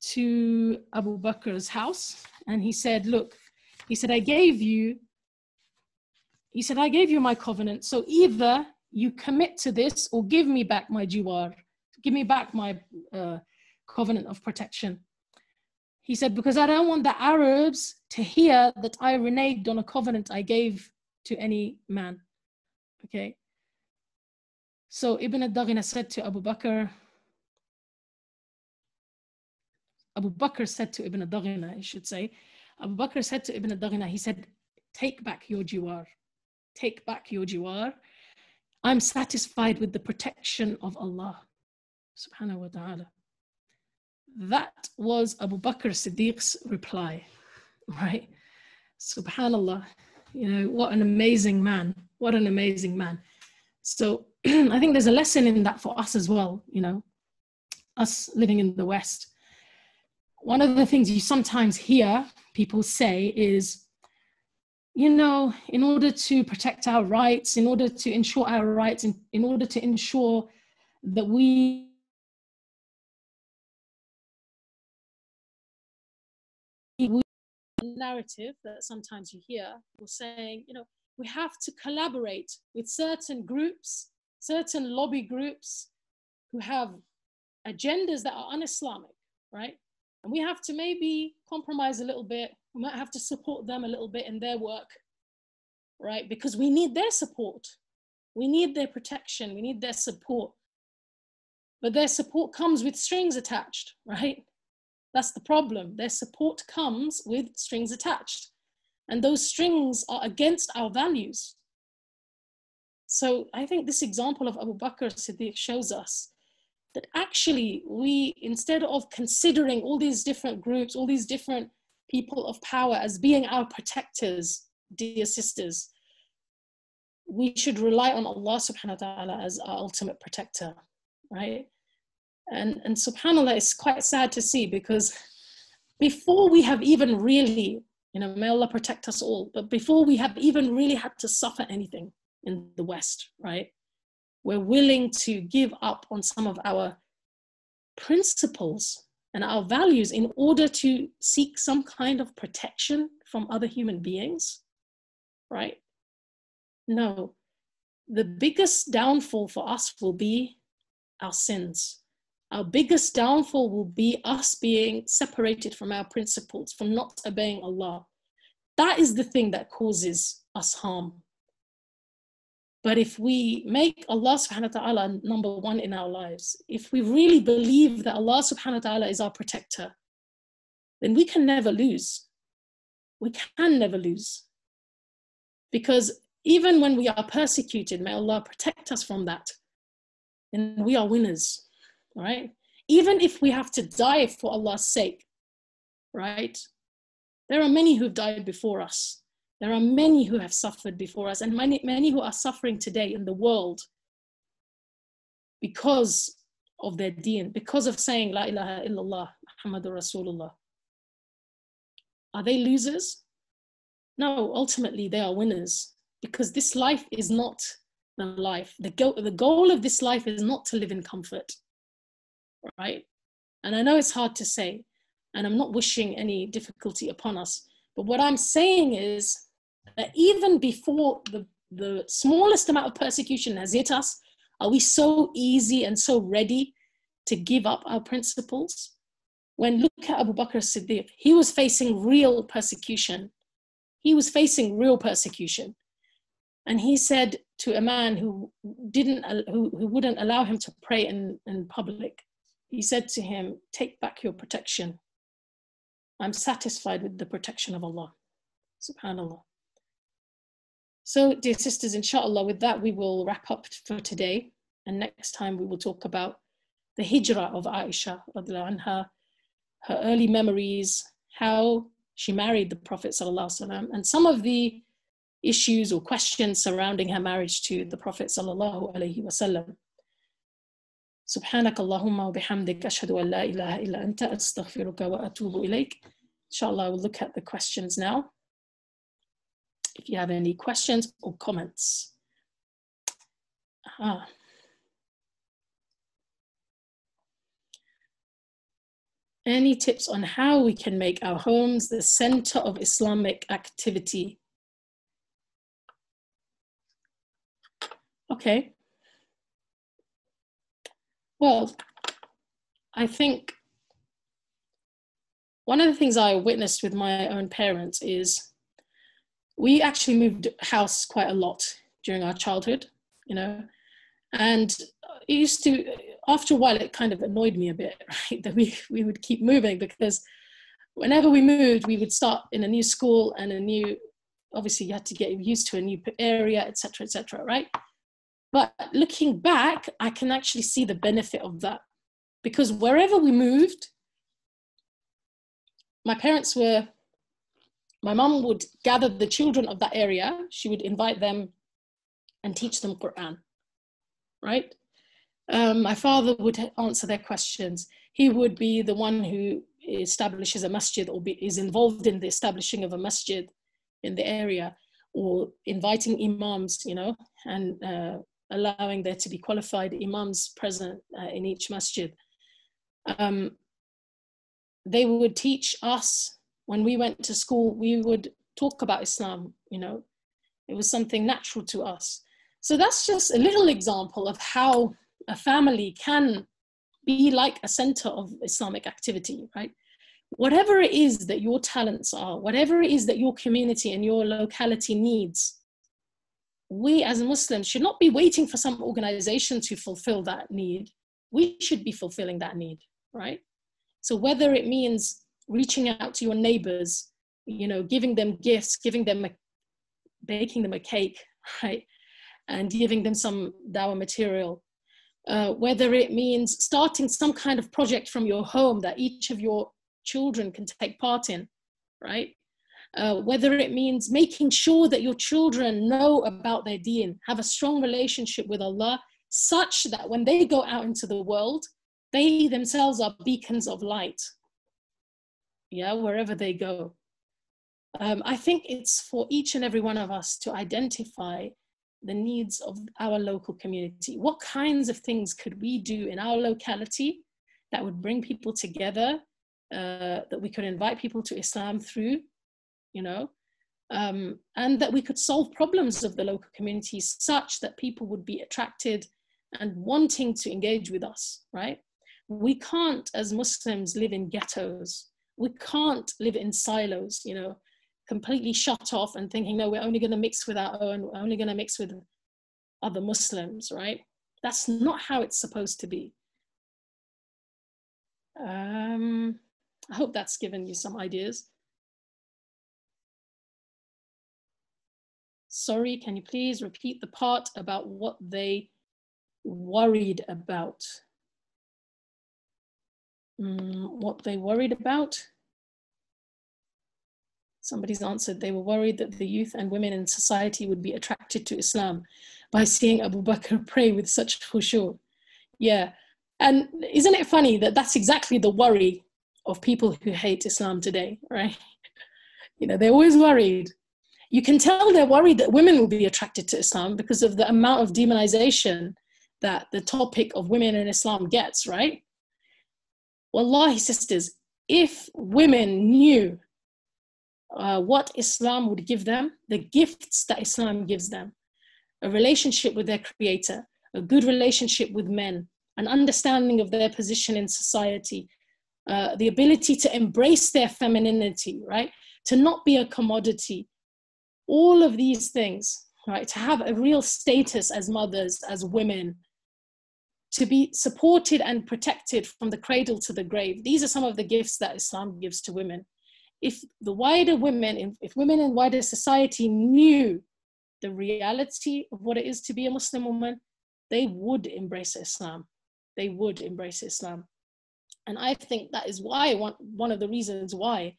to Abu Bakr's house and he said, look, he said, I gave you, he said, I gave you my covenant. So either you commit to this or give me back my jiwar, give me back my uh, covenant of protection. He said, Because I don't want the Arabs to hear that I reneged on a covenant I gave to any man. Okay. So Ibn al-Daghina said to Abu Bakr, Abu Bakr said to Ibn al-Daghina, I should say, Abu Bakr said to Ibn al-Daghina, he said, take back your jiwar. take back your jiwar. I'm satisfied with the protection of Allah subhanahu wa ta'ala. That was Abu Bakr Siddiq's reply, right? Subhanallah, you know, what an amazing man. What an amazing man. So <clears throat> I think there's a lesson in that for us as well, you know, us living in the West. One of the things you sometimes hear people say is, you know, in order to protect our rights, in order to ensure our rights, in, in order to ensure that we narrative that sometimes you hear was saying, you know, we have to collaborate with certain groups, certain lobby groups who have agendas that are un-Islamic, right? And we have to maybe compromise a little bit. We might have to support them a little bit in their work, right? Because we need their support. We need their protection. We need their support. But their support comes with strings attached, right? That's the problem. Their support comes with strings attached. And those strings are against our values. So I think this example of Abu Bakr Siddiq shows us that actually we, instead of considering all these different groups, all these different people of power as being our protectors, dear sisters, we should rely on Allah subhanahu wa ta'ala as our ultimate protector, right? And, and subhanAllah, it's quite sad to see because before we have even really, you know, may Allah protect us all, but before we have even really had to suffer anything in the West, right? We're willing to give up on some of our principles and our values in order to seek some kind of protection from other human beings, right? No, the biggest downfall for us will be our sins our biggest downfall will be us being separated from our principles, from not obeying Allah. That is the thing that causes us harm. But if we make Allah subhanahu wa ta'ala number one in our lives, if we really believe that Allah subhanahu wa ta'ala is our protector, then we can never lose. We can never lose. Because even when we are persecuted, may Allah protect us from that, then we are winners right? Even if we have to die for Allah's sake, right? There are many who've died before us. There are many who have suffered before us, and many, many who are suffering today in the world because of their deen, because of saying La ilaha illallah, Muhammadur Rasulullah. Are they losers? No, ultimately they are winners because this life is not the life. The, the goal of this life is not to live in comfort right? And I know it's hard to say, and I'm not wishing any difficulty upon us, but what I'm saying is that even before the, the smallest amount of persecution has hit us, are we so easy and so ready to give up our principles? When look at Abu Bakr Siddiq, he was facing real persecution. He was facing real persecution. And he said to a man who didn't who, who wouldn't allow him to pray in, in public, he said to him, Take back your protection. I'm satisfied with the protection of Allah. Subhanallah. So, dear sisters, inshallah, with that we will wrap up for today. And next time we will talk about the hijrah of Aisha, anha, her early memories, how she married the Prophet, and some of the issues or questions surrounding her marriage to the Prophet. سبحانك اللهم وبحمدك أشهد أن لا إله إلا أنت أستغفرك وأتوب إليك Inshallah, I will look at the questions now. If you have any questions or comments. Ah. Any tips on how we can make our homes the center of Islamic activity? Okay. Well, I think one of the things I witnessed with my own parents is we actually moved house quite a lot during our childhood, you know, and it used to, after a while, it kind of annoyed me a bit, <laughs> right, that we, we would keep moving because whenever we moved, we would start in a new school and a new obviously you had to get used to a new area, etc., etc., right? But looking back, I can actually see the benefit of that because wherever we moved, my parents were, my mom would gather the children of that area. She would invite them and teach them Quran, right? Um, my father would answer their questions. He would be the one who establishes a masjid or be, is involved in the establishing of a masjid in the area or inviting imams, you know, and uh, allowing there to be qualified imams present uh, in each masjid. Um, they would teach us when we went to school, we would talk about Islam, you know, it was something natural to us. So that's just a little example of how a family can be like a center of Islamic activity, right? Whatever it is that your talents are, whatever it is that your community and your locality needs, we as Muslims should not be waiting for some organization to fulfill that need. We should be fulfilling that need, right? So whether it means reaching out to your neighbors, you know, giving them gifts, giving them a, baking them a cake, <laughs> right? And giving them some dawah material, uh, whether it means starting some kind of project from your home that each of your children can take part in, right? Uh, whether it means making sure that your children know about their deen, have a strong relationship with Allah, such that when they go out into the world, they themselves are beacons of light, yeah, wherever they go. Um, I think it's for each and every one of us to identify the needs of our local community. What kinds of things could we do in our locality that would bring people together, uh, that we could invite people to Islam through, you know, um, and that we could solve problems of the local community such that people would be attracted and wanting to engage with us, right? We can't, as Muslims, live in ghettos. We can't live in silos, you know completely shut off and thinking, no, we're only going to mix with our own, we're only going to mix with other Muslims, right? That's not how it's supposed to be. Um, I hope that's given you some ideas. Sorry, can you please repeat the part about what they worried about? Mm, what they worried about? Somebody's answered they were worried that the youth and women in society would be attracted to Islam by seeing Abu Bakr <laughs> pray with such khushu. Yeah. And isn't it funny that that's exactly the worry of people who hate Islam today, <laughs> right? You know, they're always worried. You can tell they're worried that women will be attracted to Islam because of the amount of demonization that the topic of women in Islam gets, right? Wallahi, sisters, if women knew uh, what Islam would give them, the gifts that Islam gives them a relationship with their creator, a good relationship with men, an understanding of their position in society, uh, the ability to embrace their femininity, right? To not be a commodity. All of these things, right? To have a real status as mothers, as women, to be supported and protected from the cradle to the grave. These are some of the gifts that Islam gives to women if the wider women, if women in wider society knew the reality of what it is to be a Muslim woman, they would embrace Islam. They would embrace Islam. And I think that is why, one, one of the reasons why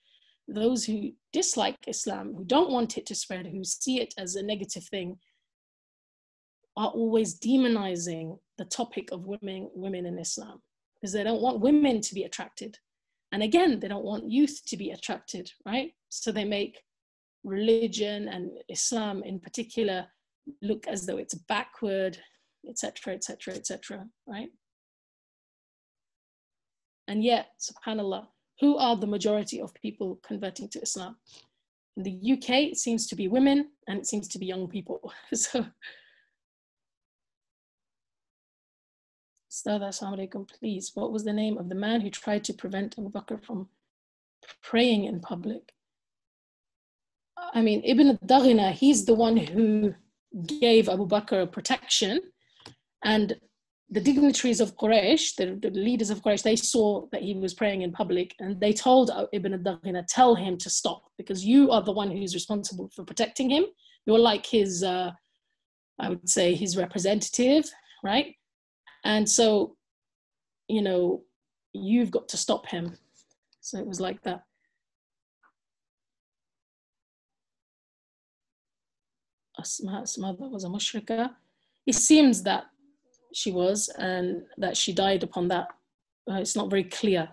those who dislike Islam, who don't want it to spread, who see it as a negative thing, are always demonizing the topic of women, women in Islam because they don't want women to be attracted and again, they don't want youth to be attracted, right? So they make religion and Islam in particular look as though it's backward, etc., etc., etc., right? And yet, subhanAllah, who are the majority of people converting to Islam? In the UK, it seems to be women and it seems to be young people. <laughs> so Ustad, alaikum, please, what was the name of the man who tried to prevent Abu Bakr from praying in public? I mean, Ibn Daghina, he's the one who gave Abu Bakr protection. And the dignitaries of Quraysh, the, the, leaders of Quraysh, they saw that he was praying in public and they told Ibn al-Daghina, tell him to stop because you are the one who's responsible for protecting him. You're like his, uh, I would say, his representative, right? And so, you know, you've got to stop him. So it was like that. Asma's mother was a mushrika. It seems that she was and that she died upon that. Uh, it's not very clear.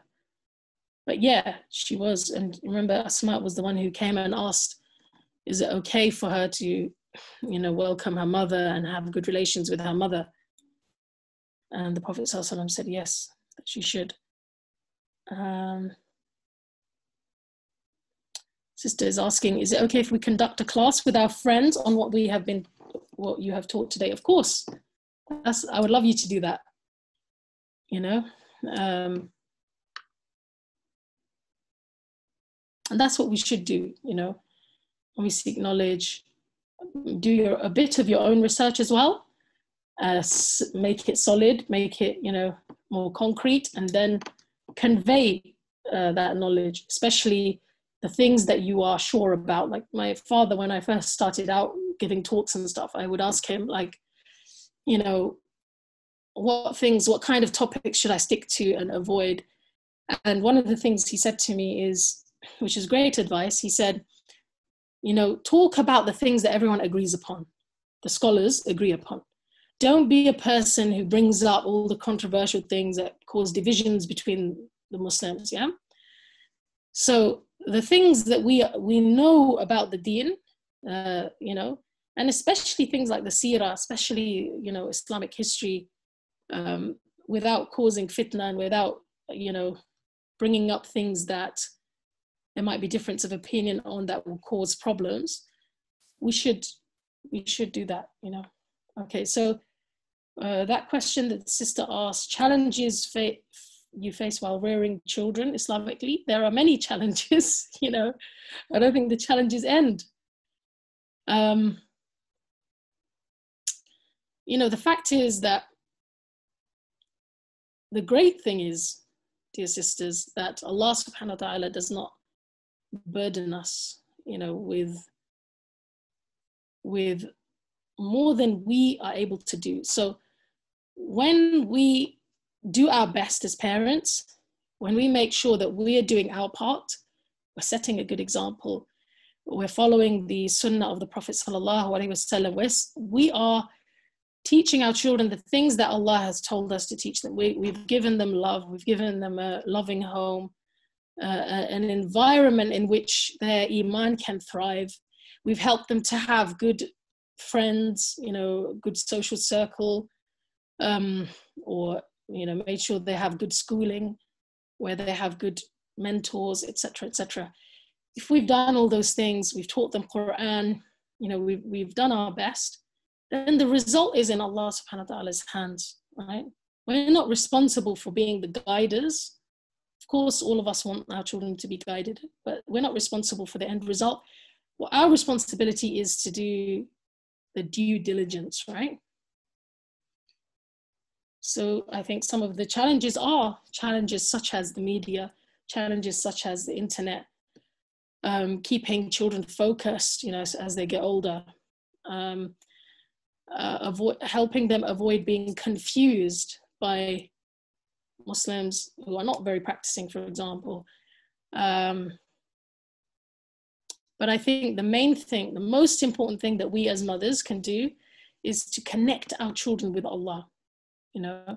But yeah, she was. And remember, Asma was the one who came and asked, is it okay for her to, you know, welcome her mother and have good relations with her mother? And the Prophet ﷺ said yes, that she should. Um, sister is asking, is it okay if we conduct a class with our friends on what we have been, what you have taught today? Of course, that's i would love you to do that. You know? Um, and that's what we should do you know? When we seek knowledge. Do your a bit of your own research as well uh, make it solid make it you know more concrete and then convey uh, that knowledge especially the things that you are sure about like my father when i first started out giving talks and stuff i would ask him like you know, what things, what kind of topics should I stick to and avoid? And one of the things he said to me is, which is great advice, he said, you know, talk about the things that everyone agrees upon, the scholars agree upon. Don't be a person who brings up all the controversial things that cause divisions between the Muslims, yeah? So the things that we we know about the deen, uh, you know, and especially things like the seerah, especially you know Islamic history, um, without causing fitna and without you know bringing up things that there might be difference of opinion on that will cause problems. We should we should do that, you know. Okay, so uh, that question that sister asked, challenges fa- you face while rearing children Islamically, there are many <laughs> challenges, you know. I don't think the challenges end. Um, you know, the fact is that the great thing is, dear sisters, that Allah subhanahu wa ta'ala does not burden us, you know, with with more than we are able to do. So when we do our best as parents, when we make sure that we are doing our part, we're setting a good example, we're following the sunnah of the Prophet wasallam, we are teaching our children the things that Allah has told us to teach them. We, we've given them love, we've given them a loving home, uh, an environment in which their iman can thrive. We've helped them to have good friends, you know, good social circle, um, or you know, made sure they have good schooling, where they have good mentors, etc., etc. If we've done all those things, we've taught them Quran, you know, we've we've done our best then the result is in Allah subhanahu wa ta'ala's hands, right? We're not responsible for being the guiders. Of course, all of us want our children to be guided, but we're not responsible for the end result. What our responsibility is to do the due diligence, right? So I think some of the challenges are challenges such as the media, challenges such as the internet, um, keeping children focused, you know, as, as they get older. Um, uh, avoid, helping them avoid being confused by Muslims who are not very practicing, for example. Um, but I think the main thing, the most important thing that we as mothers can do is to connect our children with Allah. You know,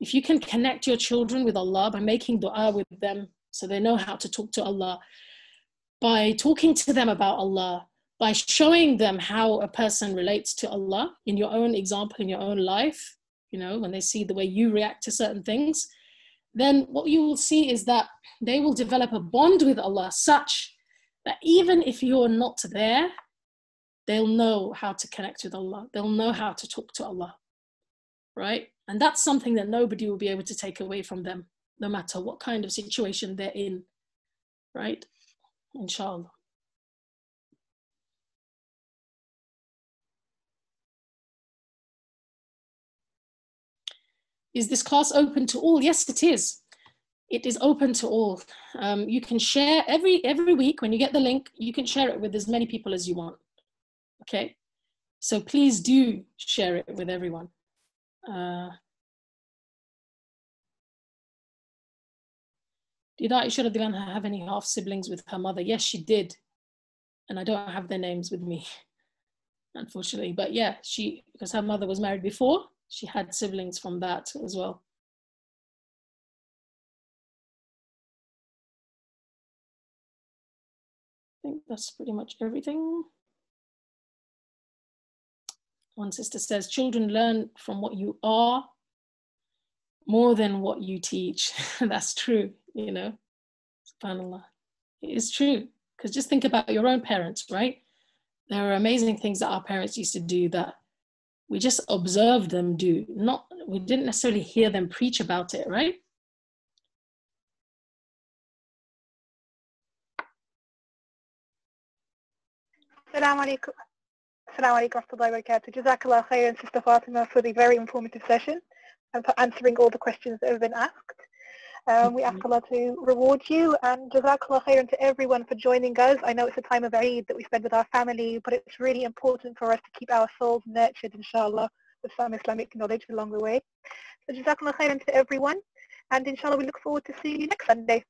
if you can connect your children with Allah by making dua with them so they know how to talk to Allah, by talking to them about Allah, by showing them how a person relates to Allah in your own example, in your own life, you know, when they see the way you react to certain things, then what you will see is that they will develop a bond with Allah such that even if you're not there, they'll know how to connect with Allah. They'll know how to talk to Allah, right? And that's something that nobody will be able to take away from them, no matter what kind of situation they're in, right? Inshallah. is this class open to all? Yes, it is. It is open to all. Um, you can share every every week when you get the link. You can share it with as many people as you want. Okay, so please do share it with everyone. Did Aisha radiallahu have any half siblings with her mother? Yes, she did. And I don't have their names with me, <laughs> unfortunately. But yeah, she, because her mother was married before, she had siblings from that as well. I think that's pretty much everything. One sister says, children learn from what you are more than what you teach. <laughs> that's true, you know, subhanAllah. It is true. Because just think about your own parents, right? There are amazing things that our parents used to do that we just observed them do. Not we didn't necessarily hear them preach about it, right? Assalamu alaikum. Assalamu alaikum wa barakatuh. Jazakallah khairan, Sister Fatima, for the very informative session and for answering all the questions that have been asked. Um, we ask Allah to reward you and Jazakallah khairan to everyone for joining us. I know it's a time of Eid that we spend with our family, but it's really important for us to keep our souls nurtured, inshallah, with some Islamic knowledge along the way. So Jazakallah khairan to everyone and inshallah we look forward to seeing you next Sunday.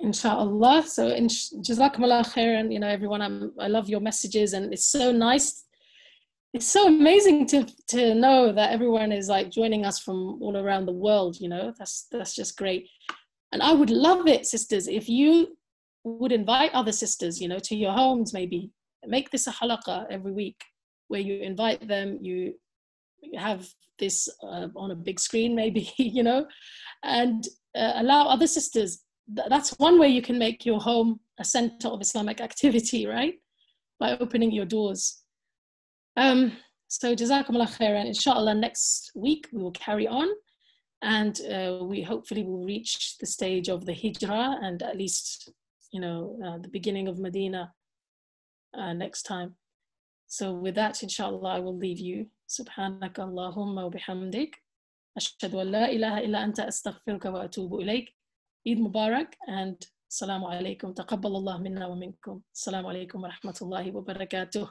Inshallah. So in, Jazakumullah khairan, you know, everyone, I'm, I love your messages and it's so nice. It's so amazing to to know that everyone is like joining us from all around the world you know. That's that's just great. And i would love it sisters if you would invite other sisters you know to your homes maybe. Make this a halaqa every week where you invite them you have this uh, on a big screen maybe <laughs> you know. And uh, allow other sisters that's one way you can make your home a center of islamic activity right by opening your doors um, so Jazakumullah khairan. Inshallah, next week we will carry on and uh, we hopefully will reach the stage of the hijrah and at least, you know, uh, the beginning of Medina uh, next time. So with that, inshallah, I will leave you. سبحانك اللهم وبحمدك أشهد أن لا إله إلا أنت أستغفرك وأتوب إليك Eid Mubarak and Assalamu alaikum. Taqabbal Allah minna wa minkum. Assalamu alaikum wa rahmatullahi wa barakatuh.